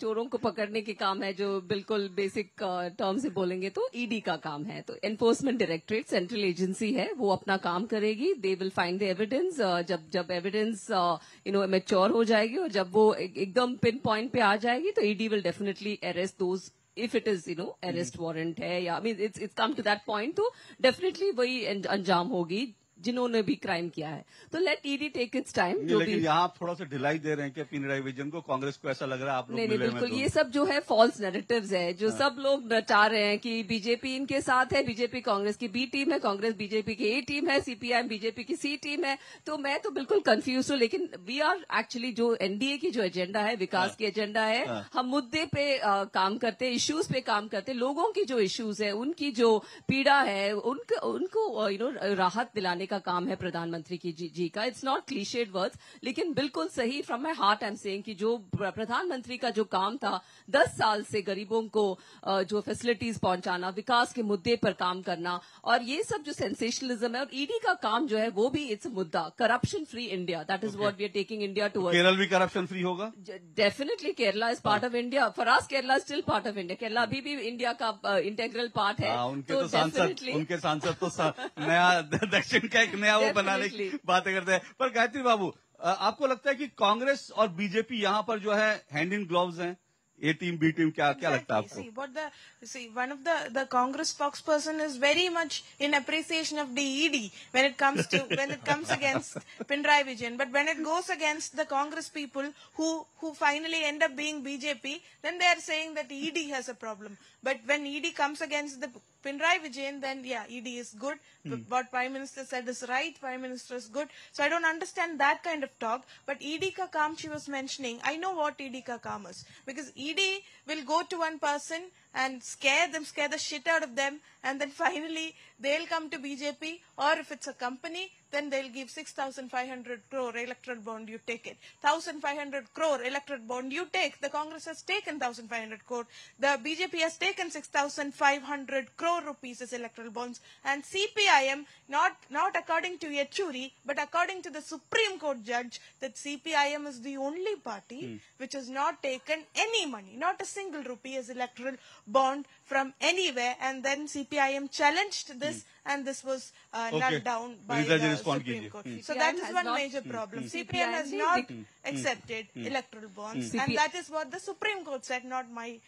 चोरों को पकड़ने के काम है जो बिल्कुल बेसिक टर्म से बोलेंगे तो ईडी का काम है। तो एनफोर्समेंट डायरेक्टरेट सेंट्रल एजेंसी है वो अपना काम करेगी। They will find the evidence जब जब एविडेंस यू नो मेच्योर हो जाएगी और जब वो एकदम पिन पॉइंट पे आ जाएगी तो ED will definitely arrest those if it is you know arrest warrant है या mean it's it's come to that point तो डेफिनेटली वही अंजाम होगी। जिन्होंने भी क्राइम किया है। तो let ED take its time जो लेकिन यहाँ आप थोड़ा सा ढिलाई दे रहे हैं कि पिनराई विजयन को कांग्रेस को ऐसा लग रहा है आप लोग नहीं नहीं बिल्कुल ये सब जो है फॉल्स नैरेटिव्स है जो सब लोग नचा रहे हैं कि बीजेपी इनके साथ है बीजेपी कांग्रेस की बी टीम है कांग्रेस बीजेपी की ए टीम है सीपीआईएम बीजेपी की सी टीम है। तो मैं तो बिल्कुल कंफ्यूज हूँ लेकिन वी आर एक्चुअली जो एनडीए की जो एजेंडा है विकास की एजेंडा है हम मुद्दे पे काम करते हैं इश्यूज़ पे काम करते हैं लोगों की जो इश्यूज़ है उनकी जो पीड़ा है उनको यू नो राहत दिलाने का काम है प्रधानमंत्री की जी, जी का। इट्स नॉट क्लीशेड वर्ड्स लेकिन बिल्कुल सही from my heart I am saying कि जो प्रधानमंत्री का जो काम था दस साल से गरीबों को जो फैसिलिटीज़ पहुंचाना विकास के मुद्दे पर काम करना और ये सब जो सेंसेशनलिज्म है और ईडी का काम जो है वो भी इट्स मुद्दा। Corruption free India that is what we are taking India to Kerala भी करप्शन फ्री होगा? Definitely Kerala is part of India for us Kerala still part of India Kerala अभी भी इंडिया का इंटेग्रल पार्ट है। हाँ, उनके तो, सांसद definitely- उनके सांसद तो सा, नया दक्षिण का एक नया वो बनाने की बातें करते हैं। पर गायत्री बाबू आपको लगता है कि कांग्रेस और बीजेपी यहाँ पर जो है हैंड इन ग्लोव्स हैं? ए टीम बी टीम क्या क्या लगता है आपको? But see one of the Congress spokesperson is very much in appreciation of the ED when it comes to when it comes against Pinarayi Vijayan but when it goes against the Congress people who finally end up being BJP then they are saying that ED has a problem but when ED comes against the the Pinarayi Vijayan, then yeah, ED is good. Hmm. What Prime Minister said is right. Prime Minister is good. So I don't understand that kind of talk. But ED ka kaam she was mentioning, I know what ED ka kaam is because ED will go to one person and scare them, scare the shit out of them, and then finally they'll come to BJP. Or if it's a company, then they'll give 6,500 crore electoral bond. You take it. 1,500 crore electoral bond. You take. The Congress has taken 1,500 crore. The BJP has taken 6,500 crore rupees as electoral bonds, and CPIM not not according to Yechuri, but according to the Supreme Court judge, that CPIM is the only party hmm. which has not taken any money, not a single rupee as electoral bond from anywhere, and then CPIM challenged this, hmm and this was uh, okay. nulled down by the Supreme Court. Hmm. So that is one major problem. Hmm. Has not accepted electoral bonds and that is what the Supreme Court said, not my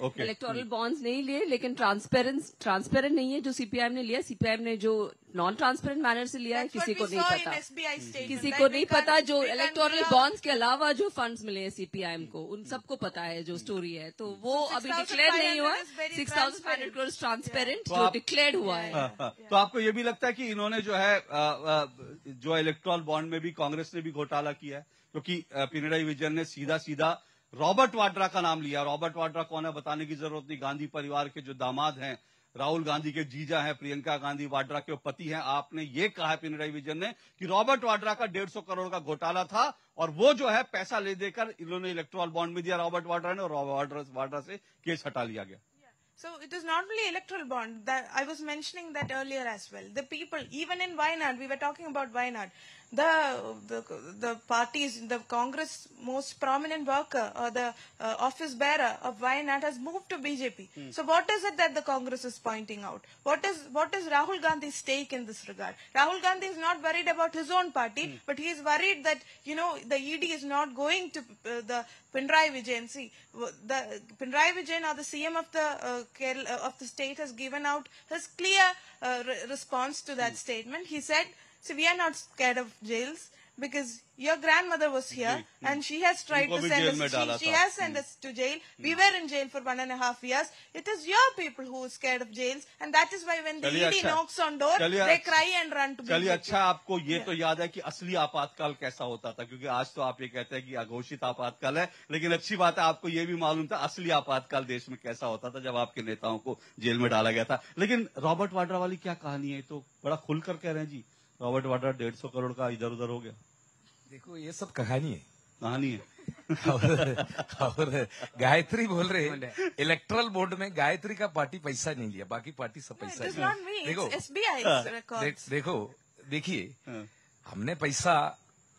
okay electoral bonds नहीं लिए लेकिन transparent transparent नहीं है जो CPIM ने लिया। CPIM ने जो नॉन ट्रांसपेरेंट मैनर से लिया है किसी को नहीं पता। किसी को नहीं पता जो इलेक्टोरल बॉन्ड्स के अलावा जो फंड्स मिले हैं सीपीआईएम को उन सबको पता है जो स्टोरी है। तो वो अभी डिक्लेयर नहीं हुआ। Six thousand five hundred. Transparent तो जो डिक्लेयर हुआ है। हाँ, हाँ। तो आपको ये भी लगता है कि इन्होंने जो है जो इलेक्ट्रॉल बॉन्ड में भी कांग्रेस ने भी घोटाला किया है क्योंकि पिनराई विजयन ने सीधा सीधा रॉबर्ट वाड्रा का नाम लिया रॉबर्ट वाड्रा कौन है बताने की ज़रूरत नहीं गांधी परिवार के जो दामाद हैं राहुल गांधी के जीजा हैं प्रियंका गांधी वाड्रा के पति हैं आपने ये कहा पिनराई विजयन ने कि रॉबर्ट वाड्रा का डेढ़ सौ करोड़ का घोटाला था और वो जो है पैसा ले देकर इन्होंने इलेक्ट्रॉल बॉन्ड में दिया रॉबर्ट वाड्रा ने और वाड्रा से केस हटा लिया गया So it is not only electoral bond. That I was mentioning that earlier as well. The people, even in Wayanad, we were talking about. The the the parties, the Congress most prominent worker or the uh, office bearer of Wayanad has moved to BJP. So what is it that the Congress is pointing out? What is what is Rahul Gandhi's stake in this regard? Rahul Gandhi is not worried about his own party, but he is worried that you know the ED is not going to uh, the Pinarayi Vijayan. See, the Pinarayi Vijayan or the CM of the uh, Kerala, of the state has given out his clear uh, re- response to that statement. He said, "So we are not scared of jails. because your grandmother was here and she has tried to send us. She, she has sent us to jail. We were in jail for one and a half years. It is your people who is scared of jails, and that is why when the ED अच्छा। knocks on door, they अच्छा। cry and run to चलिए. अच्छा आपको ये तो याद है कि असली आपातकाल कैसा होता था क्योंकि आज तो आप ये कहते हैं कि अघोषित आपातकाल है लेकिन अच्छी बात है आपको ये भी मालूम था असली आपातकाल देश में कैसा होता था जब आपके नेताओं को जेल में डाला गया था लेकिन रॉबर्ट वाड्रा वाली क्या कहानी है तो बड़ा खुलकर कह रहे हैं जी रॉबर्ट वाड्रा डेढ़ सौ करोड़ का इधर उधर हो गया। देखो ये सब कहानी है। कहानी है। और, और गायत्री बोल रहे इलेक्ट्रल बोर्ड में गायत्री का पार्टी पैसा नहीं लिया बाकी पार्टी सब पैसा me. देखो records. देखो देखिए हाँ। हमने पैसा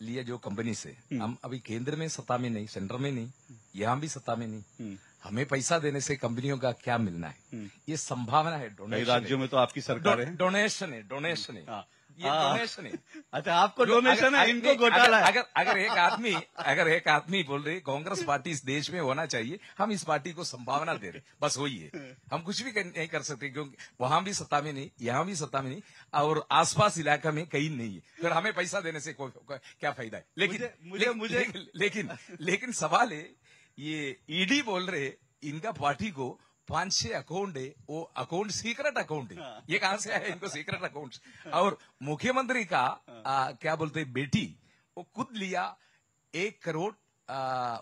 लिया जो कंपनी से। हम अभी केंद्र में सत्ता में नहीं सेंटर में नहीं यहाँ भी सत्ता में नहीं। हमें पैसा देने से कंपनियों का क्या मिलना है? ये संभावना है डोनेशन राज्यों में तो आपकी सरकार है डोनेशन है डोनेशन है। हाँ। ये हाँ। डोनेशन है अच्छा आपको डोनेशन है इनको घोटाला अगर, अगर अगर एक आदमी अगर एक आदमी बोल रहे कांग्रेस पार्टी इस देश में होना चाहिए हम इस पार्टी को संभावना दे रहे बस वही है। हम कुछ भी नहीं कर सकते क्योंकि वहाँ भी सत्ता में नहीं यहाँ भी सत्ता में नहीं और आसपास इलाका में कहीं नहीं है। फिर हमें पैसा देने से क्या फ़ायदा है? लेकिन मुझे- लेकिन लेकिन सवाल है ये ईडी बोल रहे इनका पार्टी को पाँच छह अकाउंट है वो अकाउंट सीक्रेट अकाउंट है. ये कहाँ से आया इनको सीक्रेट अकाउंट और मुख्यमंत्री का आ, क्या बोलते हैं बेटी वो खुद लिया एक करोड़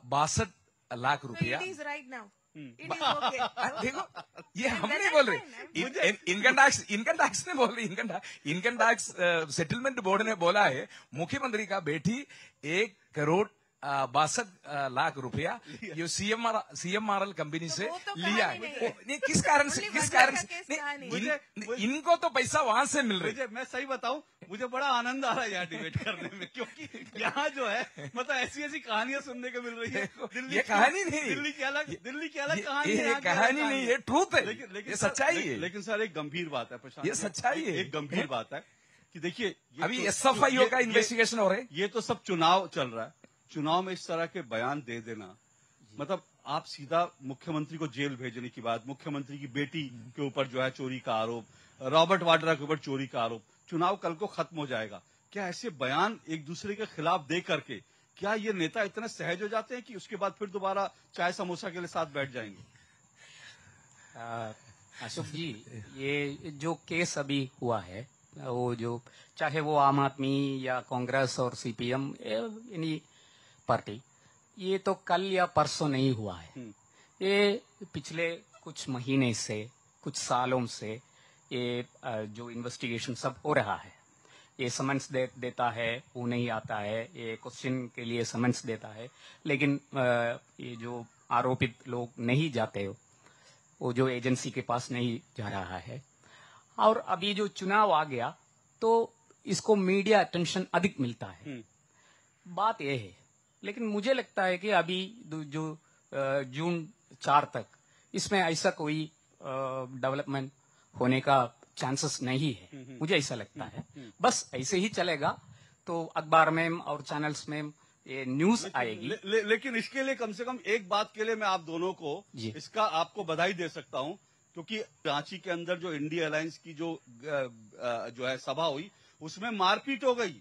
बासठ लाख रुपया. आ, देखो ये हम नहीं बोल रहे इनकम टैक्स इनकम टैक्स ने बोल रही income tax income tax settlement board ने बोला है मुख्यमंत्री का बेटी एक करोड़ बासठ लाख रुपया ये सीएमआर सीएमआरएल कंपनी से तो लिया है नहीं है। किस कारण से किस कारण से है। इनको तो पैसा वहाँ से मिल रहा मुझे मैं सही बताऊँ मुझे बड़ा आनंद आ रहा है यहाँ डिबेट करने में क्योंकि यहाँ जो है मतलब ऐसी ऐसी कहानियाँ सुनने को मिल रही है दिल्ली ये कहानी नहीं दिल्ली की अलग दिल्ली की अलग कहानी ये है, कहानी नहीं, ये ट्रूथ है। लेकिन लेकिन ये सच्चाई है। लेकिन सर एक गंभीर बात है प्रशांत ये सच्चाई है। एक गंभीर बात है कि देखिए अभी तो- एसएफआईओ ये- का इन्वेस्टिगेशन हो रहा है ये तो सब चुनाव चल रहा है चुनाव में इस तरह के बयान दे देना। मतलब आप सीधा मुख्यमंत्री को जेल भेजने की बात मुख्यमंत्री की बेटी के ऊपर जो है चोरी का आरोप रॉबर्ट वाड्रा के ऊपर चोरी का आरोप चुनाव कल को खत्म हो जाएगा। क्या ऐसे बयान एक दूसरे के खिलाफ दे करके क्या ये नेता इतने सहज हो जाते हैं कि उसके बाद फिर दोबारा चाय समोसा के लिए साथ बैठ जाएँगे? अशोक जी ये जो केस अभी हुआ है वो जो चाहे वो आम आदमी या कांग्रेस और सीपीएम एनी पार्टी ये तो कल या परसों नहीं हुआ है। ये पिछले कुछ महीने से कुछ सालों से ये जो इन्वेस्टिगेशन सब हो रहा है ये समन्स दे, देता है वो नहीं आता है ये क्वेश्चन के लिए समन्स देता है लेकिन ये जो आरोपित लोग नहीं जाते हो वो जो एजेंसी के पास नहीं जा रहा है। और अभी जो चुनाव आ गया तो इसको मीडिया अटेंशन अधिक मिलता है। बात यह है लेकिन मुझे लगता है कि अभी जो जून चार तक इसमें ऐसा कोई डेवलपमेंट होने का चांसेस नहीं है। मुझे ऐसा लगता है। बस ऐसे ही चलेगा। तो अखबार में और चैनल्स में ये न्यूज़ आएगी। ले, ले, लेकिन इसके लिए कम से कम एक बात के लिए मैं आप दोनों को इसका आपको बधाई दे सकता हूँ क्योंकि रांची के अंदर जो इंडिया अलायंस की जो जो है सभा हुई उसमें मारपीट हो गई।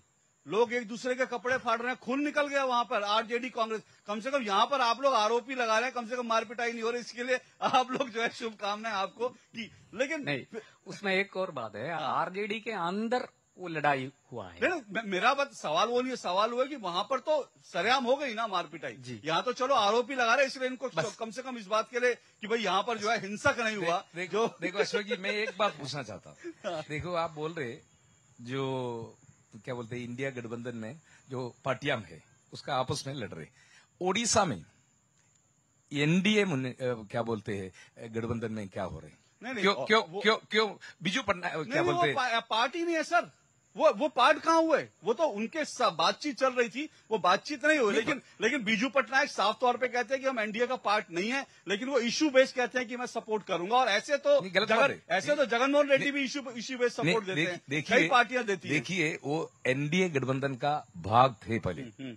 लोग एक दूसरे के कपड़े फाड़ रहे हैं खून निकल गया वहाँ पर आरजेडी कांग्रेस। कम से कम यहाँ पर आप लोग आरोपी लगा रहे हैं कम से कम मारपिटाई नहीं हो रही इसके लिए आप लोग जो है शुभकामनाएँ आपको की लेकिन नहीं उसमें एक और बात है आरजेडी के अंदर वो लड़ाई हुआ है। नहीं मेरा बात सवाल वो नहीं है सवाल हुआ है कि वहाँ पर तो सरेआम हो गई ना मारपिटाई। जी। यहाँ तो चलो आरोपी लगा रहे इसलिए इनको कम से कम इस बात के लिए कि भाई यहाँ पर जो है हिंसक नहीं हुआ देखो देखो अशोक जी मैं एक बात पूछना चाहता हूँ। देखो आप बोल रहे जो क्या बोलते हैं इंडिया गठबंधन में जो पार्टियाँ है उसका आपस में लड़ रहे ओडिशा में एनडीए क्या बोलते हैं गठबंधन में क्या हो रहे नहीं, नहीं, क्यों और क्यों क्यों क्यों बिजू पटना क्या बोलते हैं? पार्टी नहीं है सर। वो वो पार्ट कहाँ हुए? वो तो उनके साथ बातचीत चल रही थी। वो बातचीत नहीं हुई लेकिन लेकिन बीजू पटनायक साफ़ तौर पे कहते हैं कि हम एनडीए का पार्ट नहीं है लेकिन वो इश्यू बेस कहते हैं कि मैं सपोर्ट करूँगा। और ऐसे तो जगर, जगन, ऐसे तो जगनमोहन रेड्डी भी इश्यू बेस बेस्ड सपोर्ट देते हैं। कई पार्टियाँ देती है। देखिए वो एनडीए गठबंधन का भाग थे पहले। हम्म,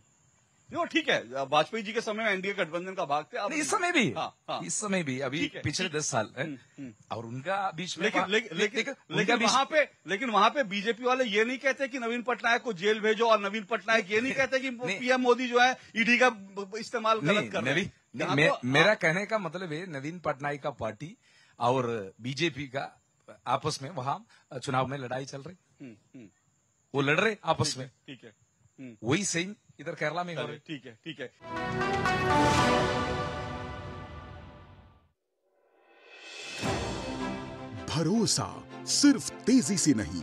वो ठीक है। वाजपेयी जी के समय में एनडीए गठबंधन का भाग थे नहीं, इस समय भी। हाँ, हाँ। इस समय भी अभी पिछले दस साल है? हम्म, हम्म। और उनका बीच में लेकिन लेकिन लेकिन लेकिन वहाँ पे लेकिन वहाँ पे बीजेपी वाले ये नहीं कहते कि नवीन पटनायक को जेल भेजो और नवीन पटनायक ये नहीं कहते कि पीएम मोदी जो है ईडी का इस्तेमाल गलत कर रहे हैं। तो- मेरा कहने का मतलब है नवीन पटनायक का पार्टी और बीजेपी का आपस में वहाँ चुनाव में लड़ाई चल रही। हम्म, वो लड़ रहे आपस में। ठीक है। वही सेम इधर केरला में हो ठीक है ठीक है। भरोसा सिर्फ़ तेज़ी से नहीं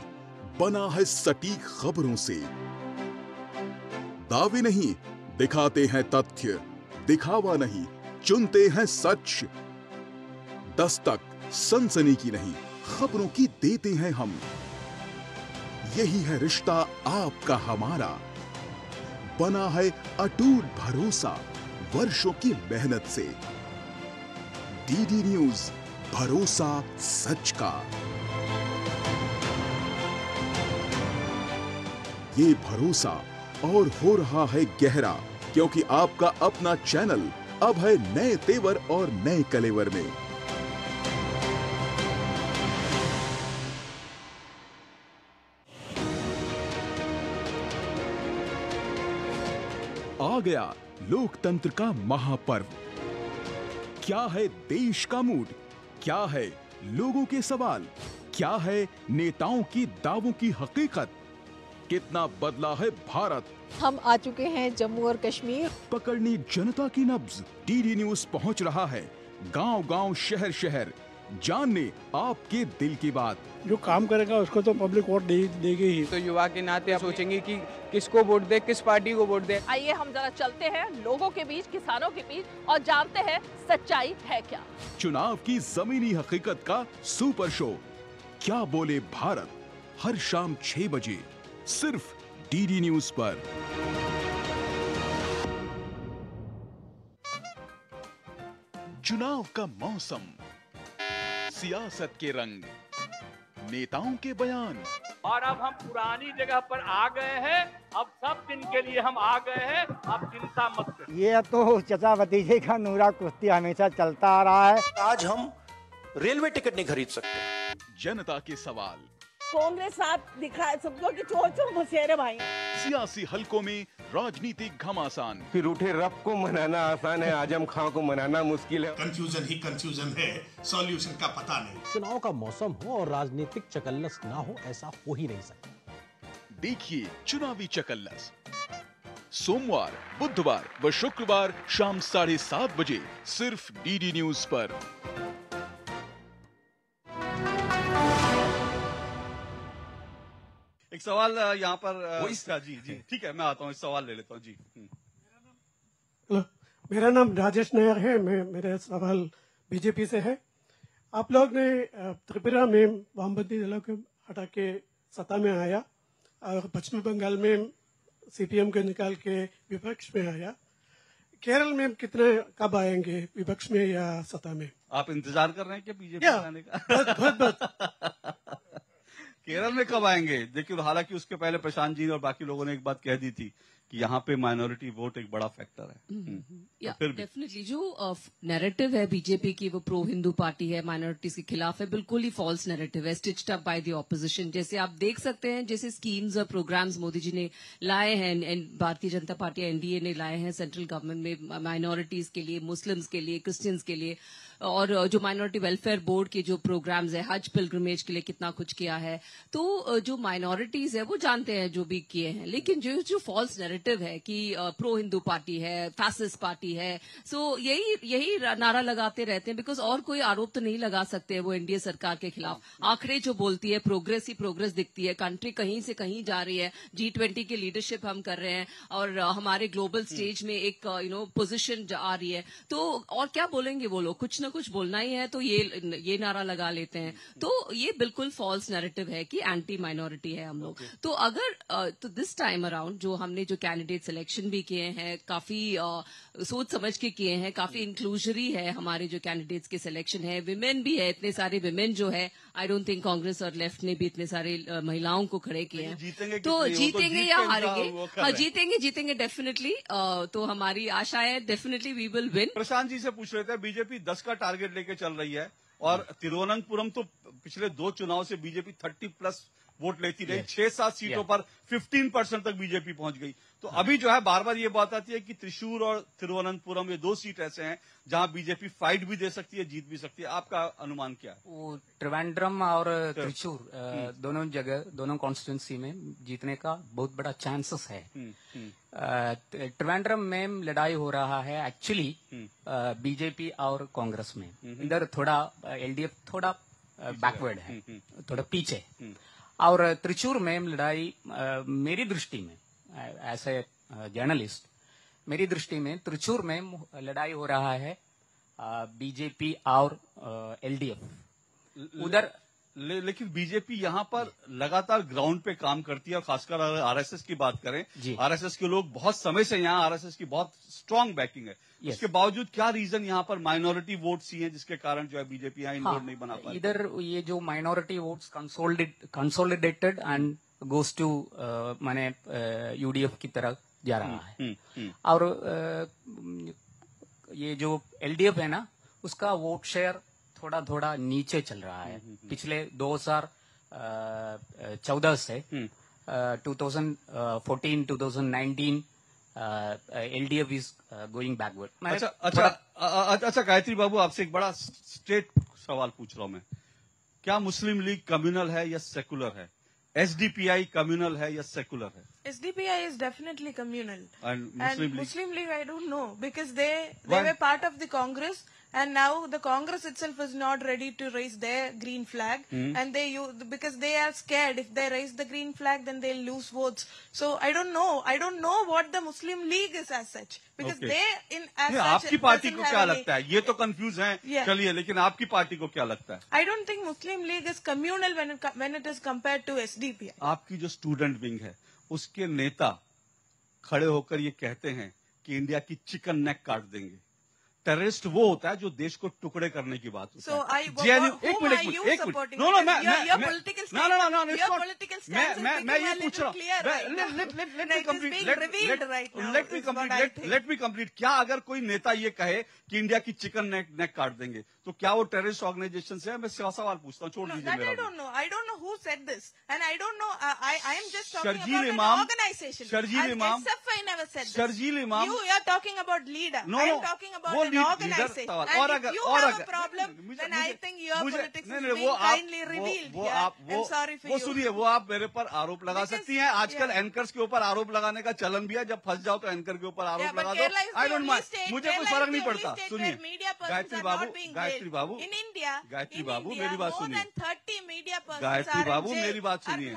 बना है सटीक खबरों से। दावे नहीं दिखाते हैं तथ्य दिखावा नहीं चुनते हैं सच। दस्तक सनसनी की नहीं खबरों की देते हैं हम। यही है रिश्ता आपका हमारा। बना है अटूट भरोसा वर्षों की मेहनत से। डीडी न्यूज़ भरोसा सच का। ये भरोसा और हो रहा है गहरा, क्योंकि आपका अपना चैनल अब है नए तेवर और नए कलेवर में। आ गया लोकतंत्र का महापर्व। क्या है देश का मूड? क्या है लोगों के सवाल? क्या है नेताओं की दावों की हकीकत? कितना बदला है भारत? हम आ चुके हैं जम्मू और कश्मीर। पकड़नी जनता की नब्ज। डीडी न्यूज़ पहुँच रहा है। गाँव गाँव शहर शहर जानने आपके दिल की बात। जो काम करेगा उसको तो पब्लिक वोट दे देगी ही। तो युवा के नाते आप सोचेंगे कि किसको वोट दे किस पार्टी को वोट दे? आइए हम जरा चलते हैं लोगों के बीच किसानों के बीच और जानते हैं सच्चाई है क्या। चुनाव की जमीनी हकीकत का सुपर शो। क्या बोले भारत? हर शाम छह बजे सिर्फ़ डीडी न्यूज़ पर। चुनाव का मौसम। सियासत के रंग नेताओं के बयान। और अब हम पुरानी जगह पर आ गए हैं। अब सब दिन के लिए हम आ गए हैं। अब चिंता मत ये तो चचा भतीजे का नूरा कुश्ती हमेशा चलता आ रहा है। आज हम रेलवे टिकट नहीं खरीद सकते। जनता के सवाल। कांग्रेस साथ दिखा समझो कि चोर चोर मुसेरे भाई। सियासी हलकों में राजनीतिक घमासान। फिर उठे रब को मनाना आसान है आज़म खां को मनाना मुश्किल है। कंफ्यूजन ही कंफ्यूजन है सॉल्यूशन का पता नहीं। चुनाव का मौसम हो और राजनीतिक चकल्लस ना हो ऐसा हो ही नहीं सकता। देखिए चुनावी चकल्लस। सोमवार बुधवार व शुक्रवार शाम साढ़े सात बजे सिर्फ़ डीडी न्यूज़ पर। एक सवाल यहाँ पर वही- अच्छा, जी जी। ठीक है मैं आता हूँ इस सवाल ले लेता हूँ जी। हम्म। हेलो मेरा नाम राजेश नायर है मैं मेरा सवाल बीजेपी से है। आप लोग ने त्रिपुरा में वामपंथी दलों को हटा के सत्ता में आया और पश्चिम बंगाल में सीपीएम को निकाल के विपक्ष में आया। केरल में कितने कब आएँगे विपक्ष में या सत्ता में? आप इंतज़ार कर रहे हैं क्या बीजेपी आने का? बहुत बहुत। केरल में कब आएँगे? देखिए, हालाँकि उसके पहले प्रशांत जी और बाकी लोगों ने एक बात कह दी थी। कि यहाँ पे माइनॉरिटी वोट एक बड़ा फैक्टर है। हम्म। या फिर डेफिनेटली जो नैरेटिव है बीजेपी की वो प्रो हिंदू पार्टी है माइनॉरिटीज के खिलाफ है बिल्कुल ही फॉल्स नैरेटिव है stitched up by the opposition जैसे आप देख सकते हैं जैसे स्कीम्स और प्रोग्राम्स मोदी जी ने लाए हैं and Bharatiya Janata party NDA ने लाए हैं सेंट्रल गवर्नमेंट में माइनॉरिटीज के लिए मुस्लिम्स के लिए क्रिश्चियंस के लिए और जो माइनॉरिटी वेलफेयर बोर्ड के जो प्रोग्राम्स है हज पिलग्रमेज के लिए कितना कुछ किया है। तो जो माइनॉरिटीज है वो जानते हैं जो भी किए हैं लेकिन जो जो फॉल्स नैरेटिव है कि प्रो हिंदू पार्टी है फैसिस्ट पार्टी है। सो यही यही नारा लगाते रहते हैं बिकॉज़ और कोई आरोप तो नहीं लगा सकते वो एनडीए सरकार के खिलाफ। आंकड़े जो बोलती है प्रोग्रेस ही प्रोग्रेस दिखती है। कंट्री कहीं से कहीं जा रही है। जी ट्वेंटी की लीडरशिप हम कर रहे हैं और हमारे ग्लोबल स्टेज में एक यू नो पोजिशन आ रही है। तो और क्या बोलेंगे वो लोग? कुछ ना कुछ बोलना ही है तो ये ये नारा लगा लेते हैं। तो ये बिल्कुल फॉल्स नैरेटिव है कि एंटी माइनॉरिटी है हम लोग। तो अगर तो दिस टाइम अराउंड जो हमने जो कैंडिडेट सिलेक्शन भी किए हैं काफ़ी सोच समझ के किए हैं काफ़ी इंक्लूजरी है हमारे जो कैंडिडेट्स के सिलेक्शन है। विमेन भी है इतने सारे विमेन जो है आई डोंट थिंक कांग्रेस और लेफ़्ट ने भी इतने सारे महिलाओं को खड़े किए हैं। जीतेंगे तो तो जीतेंगे या हारेंगे? हाँ जीतेंगे जीतेंगे डेफिनेटली तो हमारी आशा है definitely we will win Prashant ji से पूछ रहे थे बीजेपी 10 का टारगेट लेके चल रही है और तिरुवनंतपुरम तो पिछले दो चुनाव से बीजेपी 30 प्लस वोट लेती रही। छह सात सीटों पर 15 परसेंट तक बीजेपी पहुँच गई। तो अभी जो है बार बार ये बात आती है कि त्रिशूर और तिरुवनंतपुरम ये दो सीट ऐसे हैं जहाँ बीजेपी फाइट भी दे सकती है जीत भी सकती है। आपका अनुमान क्या है? वो त्रिवेंद्रम और त्रिशूर दोनों जगह दोनों कॉन्स्टिट्यूंसी में जीतने का बहुत बड़ा चांसेस है। हम्म, हम्म, त्र- त्रिवेंद्रम में लड़ाई हो रहा है एक्चुअली हम्म। बीजेपी और कांग्रेस में। इधर थोड़ा एलडीएफ थोड़ा बैकवर्ड है। थोड़ा पीछे। हम्म। और त्रिचूर में लड़ाई मेरी दृष्टि में एज ए जर्नलिस्ट मेरी दृष्टि में त्रिचूर में लड़ाई हो रहा है बीजेपी और एलडीएफ उधर ले, लेकिन बीजेपी यहाँ पर लगातार ग्राउंड पे काम करती है और खासकर अगर आरएसएस की बात करें आरएसएस के लोग बहुत समय से यहाँ आरएसएस की बहुत स्ट्रांग बैकिंग है। इसके बावजूद क्या रीजन यहाँ पर माइनॉरिटी वोट्स ही हैं जिसके कारण जो है बीजेपी यहाँ हाँ, नहीं बना पा रही इधर ये जो minority votes consolidated and goes to माने यूडीएफ की तरफ़ जा रहा है। हम्म, हम्म। और अ, ये जो एलडीएफ है ना उसका वोट शेयर थोड़ा थोड़ा नीचे चल रहा है। पिछले 2014 से two thousand fourteen two thousand nineteen LDF is going backward अच्छा अच्छा अच्छा गायत्री बाबू आपसे एक बड़ा स्ट्रेट सवाल पूछ रहा हूँ मैं। क्या मुस्लिम लीग कम्युनल है या सेकुलर है? एसडीपीआई कम्युनल है या सेकुलर है? SDPI is definitely communal. And Muslim and League? Muslim League, I don't know because they they Why? were part of the Congress, and now the Congress itself is not ready to raise their green flag, Hmm. and they use because they are scared if they raise the green flag, then they'll lose votes. So I don't know. I don't know what the Muslim League is as such because Okay. they in as नहीं, such आपकी party को have क्या any- लगता है ये तो confuse हैं Yeah. चलिए लेकिन आपकी पार्टी को क्या लगता है I don't think Muslim League is communal when it when it is compared to SDPI. आपकी जो स्टूडेंट विंग है उसके नेता खड़े होकर ये कहते हैं कि इंडिया की चिकन नेक काट देंगे टेररिस्ट वो होता है जो देश को टुकड़े करने की बात होती so है। जेएनयू एक मिनट एक मिनट नो नो मैं मैं नो नो मैं ये पूछ रहा हूँ let me complete let me complete क्या अगर कोई नेता ये कहे कि इंडिया की चिकन नेक नेक काट देंगे? तो क्या वो टेररिस्ट ऑर्गेनाइजेशन से है? मैं सिवा सवाल पूछता हूँ छोड़ दीजिए मेरा शर्जील इमाम Sharjeel Imam Sharjeel Imam you are talking about leader no talking about leader और अगर और अगर प्रॉब्लम वो आप वो आप वो सुनिए वो आप मेरे पर आरोप लगा सकती हैं। आजकल एंकर्स के ऊपर आरोप लगाने का चलन भी है। जब फंस जाओ तो एंकर के ऊपर आरोप लगा दो। आई डोंट माइंड मुझे कोई फ़र्क नहीं पड़ता। सुनिए। Media Gayatri Babu Gayatri Gayatri Babu In India, Gayatri Babu मेरी बात सुनिए। 30 media गायत्री बाबू मेरी बात सुनिए।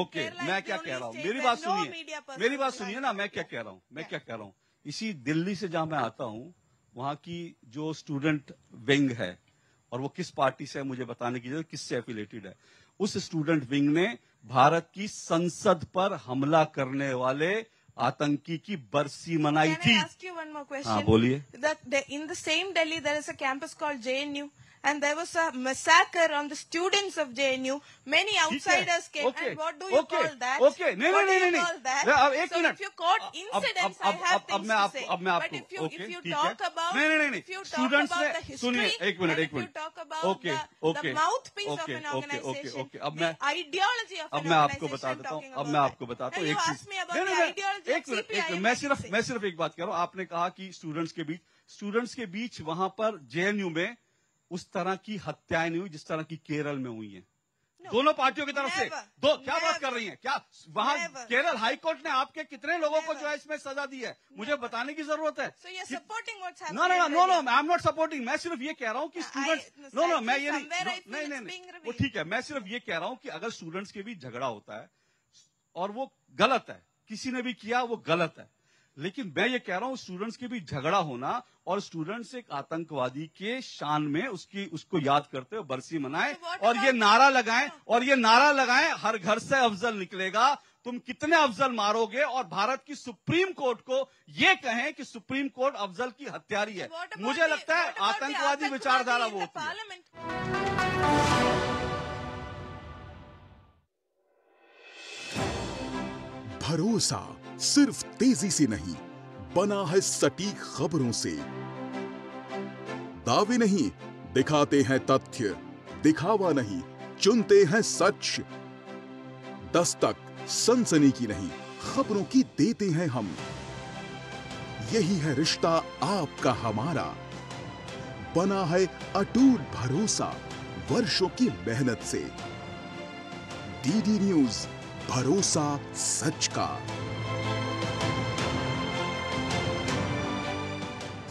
ओके मैं क्या कह रहा हूँ? मेरी बात सुनिए। मेरी बात सुनिए ना मैं क्या कह रहा हूँ? मैं क्या कह रहा हूँ? इसी दिल्ली से जहाँ मैं आता हूँ वहाँ की जो स्टूडेंट विंग है और वो किस पार्टी से है मुझे बताने की ज़रूरत किससे एफिलेटेड है? उस स्टूडेंट विंग ने भारत की संसद पर हमला करने वाले आतंकी की बरसी मनाई थी। क्वेश्चन हाँ, बोलिए। In the same Delhi there is a campus called J N U and there was a massacre on the students of JNU. Many outsiders came, Okay. and what do you Okay. call that? Okay. नहीं, what नहीं, do you नहीं, call नहीं. that? नहीं, अब एक so minute. if you caught अब- incidents, अब- I अब- have अब- अब things मैं to आपको- say. अब मैं but आपको- if you okay, if you ठीक talk है. about नहीं, नहीं, नहीं, if you talk Students about ने- the history, सुनिए, एक मिनट, and एक if you minute. talk about Okay, the, okay, the mouthpiece of okay, an okay, okay, organization, okay. अब the मैं- ideology of अब an मैं आपको organization, बता I'm देता हूँ talking अब about मैं that. आपको बताता And हूँ you एक asked चीज me about नहीं, the नहीं, नहीं, ideology of एक मिनट एक CPI, मिनट मैं I'm सिर्फ saying. मैं सिर्फ एक बात कह रहा हूँ आपने कहा कि स्टूडेंट्स के बीच स्टूडेंट्स के बीच वहां पर जेएनयू में उस तरह की हत्याएँ नहीं हुई जिस तरह की केरल में हुई हैं। दोनों पार्टियों की तरफ़ से। दो क्या बात कर रही हैं? क्या? वहाँ Never. केरल हाईकोर्ट ने आपके कितने लोगों को जो है इसमें सजा दी है? मुझे बताने की ज़रूरत है। So happening. No no no no I am not supporting मैं सिर्फ़ ये कह रहा हूँ कि स्टूडेंट्स नो नो मैं ये नहीं no, नहीं नहीं वो ठीक है मैं सिर्फ़ ये कह रहा हूँ कि अगर स्टूडेंट्स के बीच झगड़ा होता है और वो गलत है किसी ने भी किया वो गलत है। लेकिन मैं ये कह रहा हूँ स्टूडेंट्स के बीच झगड़ा होना और स्टूडेंट्स एक आतंकवादी के शान में उसकी उसको याद करते हुए बरसी मनाएँ और ये नारा लगाएँ और ये नारा लगाएँ हर घर से अफजल निकलेगा। तुम कितने अफजल मारोगे? और भारत की सुप्रीम कोर्ट को ये कहें कि सुप्रीम कोर्ट अफजल की हत्यारी है। मुझे लगता है आतंकवादी विचारधारा वो होती है। भरोसा सिर्फ़ तेज़ी से नहीं बना है सटीक खबरों से। दावे नहीं, दिखाते हैं तथ्य, दिखावा नहीं, चुनते हैं सच। दस्तक, सनसनी की नहीं, खबरों की देते हैं हम। यही है रिश्ता आपका हमारा। बना है अटूट भरोसा, वर्षों की मेहनत से। डीडी न्यूज़, भरोसा सच का।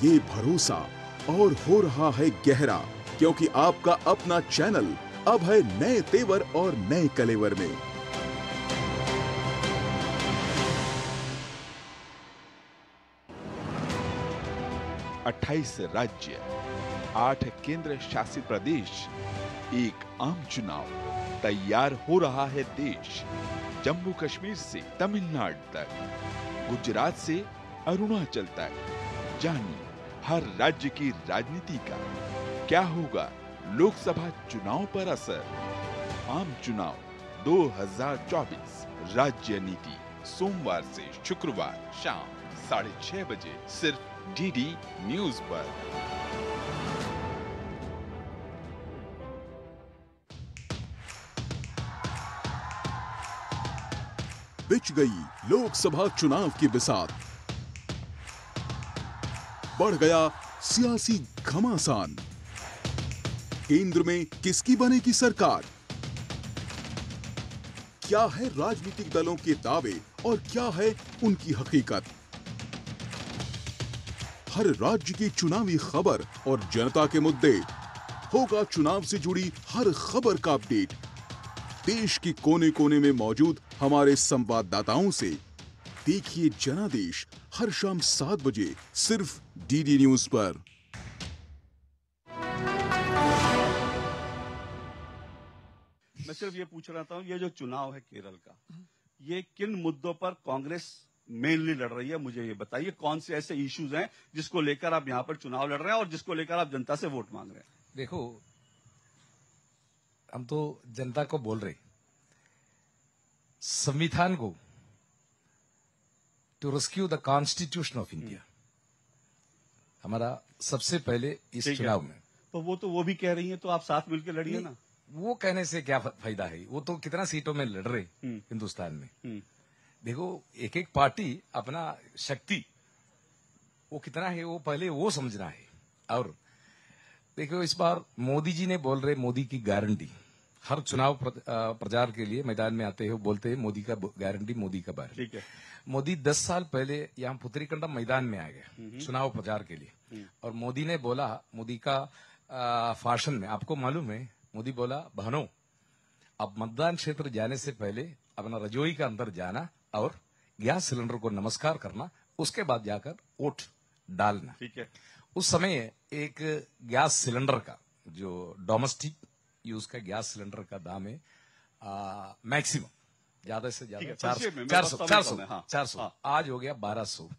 ये भरोसा और हो रहा है गहरा, क्योंकि आपका अपना चैनल अब है नए तेवर और नए कलेवर में। अट्ठाईस राज्य, आठ केंद्र शासित प्रदेश, एक आम चुनाव तैयार हो रहा है देश। जम्मू कश्मीर से तमिलनाडु तक, गुजरात से अरुणाचल तक। जानिए हर राज्य की राजनीति का। क्या होगा? लोकसभा चुनाव पर असर। आम चुनाव 2024 राज्य नीति। सोमवार से शुक्रवार शाम साढ़े छह बजे सिर्फ़ डीडी न्यूज़ पर। बिछ गई लोकसभा चुनाव की बिसात। बढ़ गया सियासी घमासान। केंद्र में किसकी बनेगी सरकार? क्या है राजनीतिक दलों के दावे और क्या है उनकी हकीकत? हर राज्य की चुनावी खबर और जनता के मुद्दे। होगा चुनाव से जुड़ी हर खबर का अपडेट। देश के कोने कोने में मौजूद हमारे संवाददाताओं से देखिए जनादेश हर शाम सात बजे सिर्फ़ डीडी न्यूज़ पर। मैं सिर्फ़ ये पूछ रहा था ये जो चुनाव है केरल का ये किन मुद्दों पर कांग्रेस मेनली लड़ रही है मुझे ये बताइए कौन से ऐसे इश्यूज़ हैं जिसको लेकर आप यहाँ पर चुनाव लड़ रहे हैं और जिसको लेकर आप जनता से वोट मांग रहे हैं? देखो हम तो जनता को बोल रहे संविधान को to rescue the constitution of India हमारा सबसे पहले इस चुनाव में। तो वो तो वो भी कह रही है तो आप साथ मिलकर लड़िए ना। वो कहने से क्या फ़ायदा है? वो तो कितना सीटों में लड़ रहे हिंदुस्तान में। देखो एक एक पार्टी अपना शक्ति वो कितना है वो पहले वो समझना है। और देखो इस बार मोदी जी ने बोल रहे मोदी की गारंटी। हर चुनाव प्र- प्रचार के लिए मैदान में आते हो बोलते हैं मोदी का गारंटी मोदी का बार ठीक है। मोदी दस साल पहले यहाँ पुत्रिकंडम मैदान में आ गए चुनाव प्रचार के लिए। और मोदी ने बोला मोदी का आ, भाषण में आपको मालूम है मोदी बोला बहनों अब मतदान क्षेत्र जाने से पहले अपना रजोई का अंदर जाना और गैस सिलेंडर को नमस्कार करना उसके बाद जाकर वोट डालना। ठीक है। उस समय एक गैस सिलेंडर का जो डोमेस्टिक यूज़ का गैस सिलेंडर का दाम है मैक्सिमम ज़्यादा से ज़्यादा चार सौ चार सौ चार सौ हाँ, चार सौ। आज हो गया बारह सौ।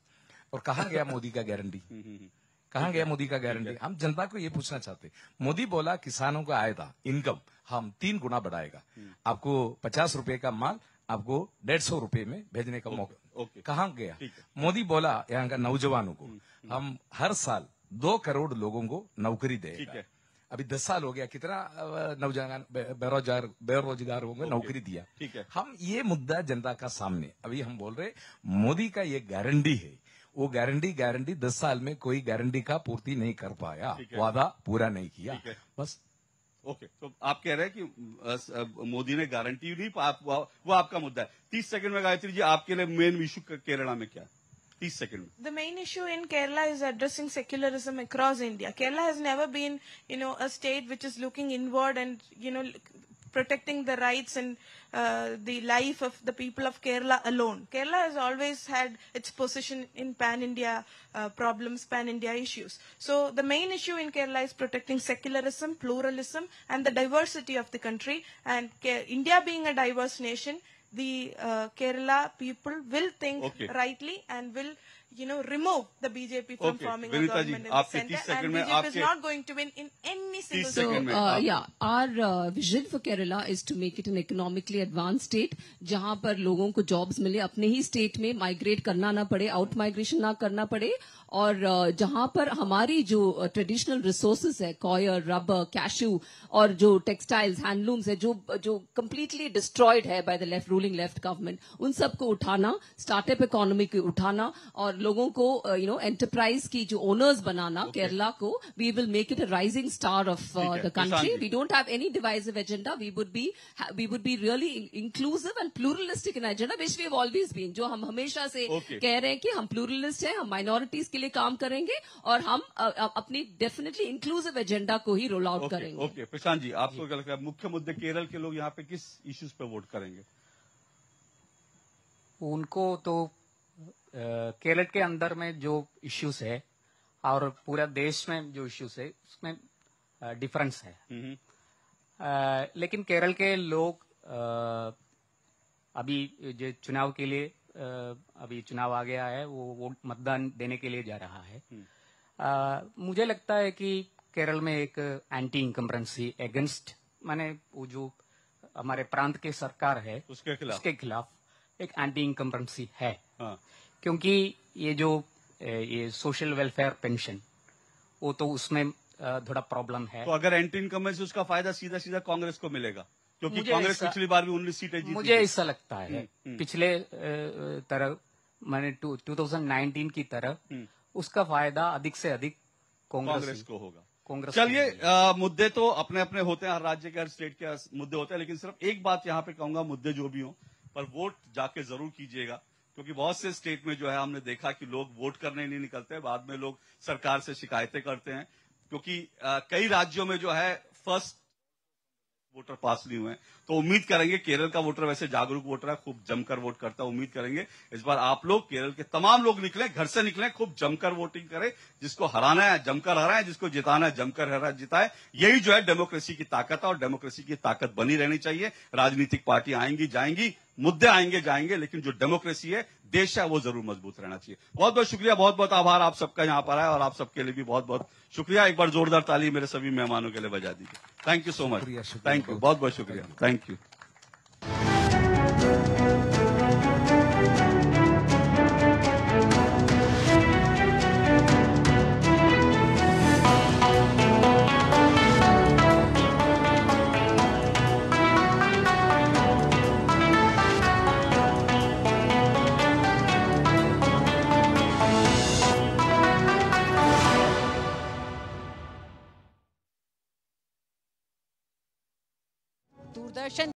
और कहा गया मोदी का गारंटी? कहा गया मोदी का गारंटी? हम जनता को ये पूछना चाहते मोदी बोला किसानों का आय था इनकम हम तीन गुना बढ़ाएगा। आपको पचास रुपए का माल आपको डेढ़ सौ रुपए में भेजने का मौका। कहाँ गया? मोदी बोला यहाँ का नौजवानों को हम हर साल दो करोड़ लोगों को नौकरी देगा। अभी दस साल हो गया कितना नौजवान बेरोजगार बेरोजगारों को नौकरी दिया। ठीक है। हम ये मुद्दा जनता का सामने। अभी हम बोल रहे मोदी का ये गारंटी है वो गारंटी गारंटी दस साल में कोई गारंटी का पूर्ति नहीं कर पाया। वादा पूरा नहीं किया। बस। ओके तो आप कह रहे हैं कि मोदी ने गारंटी नहीं आप, वो, वो आपका मुद्दा है। तीस सेकंड में गायत्री जी आपके लिए मेन इशू केरला में क्या? है The main issue in Kerala is addressing secularism across India. Kerala has never been, you know, a state which is looking inward and, you know, protecting the rights and uh, the life of the people of Kerala alone. Kerala has always had its position in pan-India uh, problems, pan-India issues. So the main issue in Kerala is protecting secularism, pluralism and the diversity of the country. And India being a diverse nation, the uh, Kerala people will think Okay. rightly and will, you know, remove the BJP from Okay. forming Vinita a government ji, in the center. And BJP is not going to win in any single So, uh, yeah, our uh, vision for Kerala is to make it an economically advanced state जहाँ पर लोगों को jobs मिले अपने ही state में migrate करना ना पड़े आउट माइग्रेशन ना करना पड़े और जहाँ पर हमारी जो ट्रेडिशनल रिसोर्सेज है कॉयर रबर कैशू और जो टेक्सटाइल्स हैंडलूम्स है जो जो कम्प्लीटली डिस्ट्रॉयड है by the left ruling left government उन सबको उठाना स्टार्टअप इकोनॉमी को उठाना और लोगों को यू नो एंटरप्राइज की जो ओनर्स बनाना okay. केरला को we will make it a rising star of the country we don't have any have agenda we would be we would be really inclusive and pluralistic agenda, which we have always been. जो हम हमेशा से Okay. कह रहे हैं कि हम pluralist हैं हम माइनॉरिटीज के लिए काम करेंगे और हम अपनी डेफिनेटली इंक्लूसिव एजेंडा को ही रोल आउट ओके करेंगे। Okay okay. प्रशांत जी आपको क्या लगता है मुख्य मुद्दे केरल के लोग यहाँ पे किस इश्यूज़ पे वोट करेंगे? उनको तो केरल के अंदर में जो इश्यूज़ है और पूरा देश में जो इश्यूज़ है उसमें डिफरेंस है। अ, लेकिन केरल के लोग अ, अभी जो चुनाव के लिए अभी चुनाव आ गया है वो वोट मतदान देने के लिए जा रहा है। अ, मुझे लगता है कि केरल में एक एंटी इनकम्बरेंसी अगेंस्ट माने वो जो हमारे प्रांत के सरकार है उसके खिलाफ। उसके खिलाफ एक एंटी इनकम्बरेंसी है। हाँ। क्योंकि ये जो ये सोशल वेलफेयर पेंशन वो तो उसमें थोड़ा प्रॉब्लम है। तो अगर एंटी इनकम से उसका फ़ायदा सीधा सीधा कांग्रेस को मिलेगा। क्योंकि कांग्रेस पिछली बार भी उन्नीस सीटें जीती मुझे ऐसा लगता है। हम्म, हम्म। पिछले तरह मैंने टू, 2019 की तरह उसका फ़ायदा अधिक से अधिक कांग्रेस को होगा। कांग्रेस चलिए मुद्दे तो अपने अपने होते हैं हर राज्य के हर स्टेट के मुद्दे होते हैं लेकिन सिर्फ़ एक बात यहाँ पे कहूँगा मुद्दे जो भी हो पर वोट जाके ज़रूर कीजिएगा क्योंकि बहुत से स्टेट में जो है हमने देखा कि लोग वोट करने नहीं निकलते बाद में लोग सरकार से शिकायतें करते हैं क्योंकि कई राज्यों में जो है फ़र्स्ट वोटर पास नहीं हुए तो उम्मीद करेंगे केरल का वोटर वैसे जागरूक वोटर है, खूब जमकर वोट करता है, उम्मीद करेंगे। इस बार आप लोग केरल के तमाम लोग निकले, घर से निकले, खूब जमकर वोटिंग करें, जिसको हराना है, जमकर हराए, जिसको जिताना है, जमकर हरा, जिताए। यही जो है डेमोक्रेसी की ताकत है और डेमोक्रेसी की ताकत बनी रहनी चाहिए। राजनीतिक पार्टी आएँगी, जाएँगी मुद्दे आएँगे जाएँगे लेकिन जो डेमोक्रेसी है देश है वो ज़रूर मज़बूत रहना चाहिए। बहुत बहुत शुक्रिया बहुत बहुत आभार आप सबका यहाँ पर आया और आप सबके लिए भी बहुत बहुत शुक्रिया। एक बार जोरदार ताली मेरे सभी मेहमानों के लिए बजा दीजिए। Thank you so much thank you बहुत बहुत शुक्रिया. Thank you version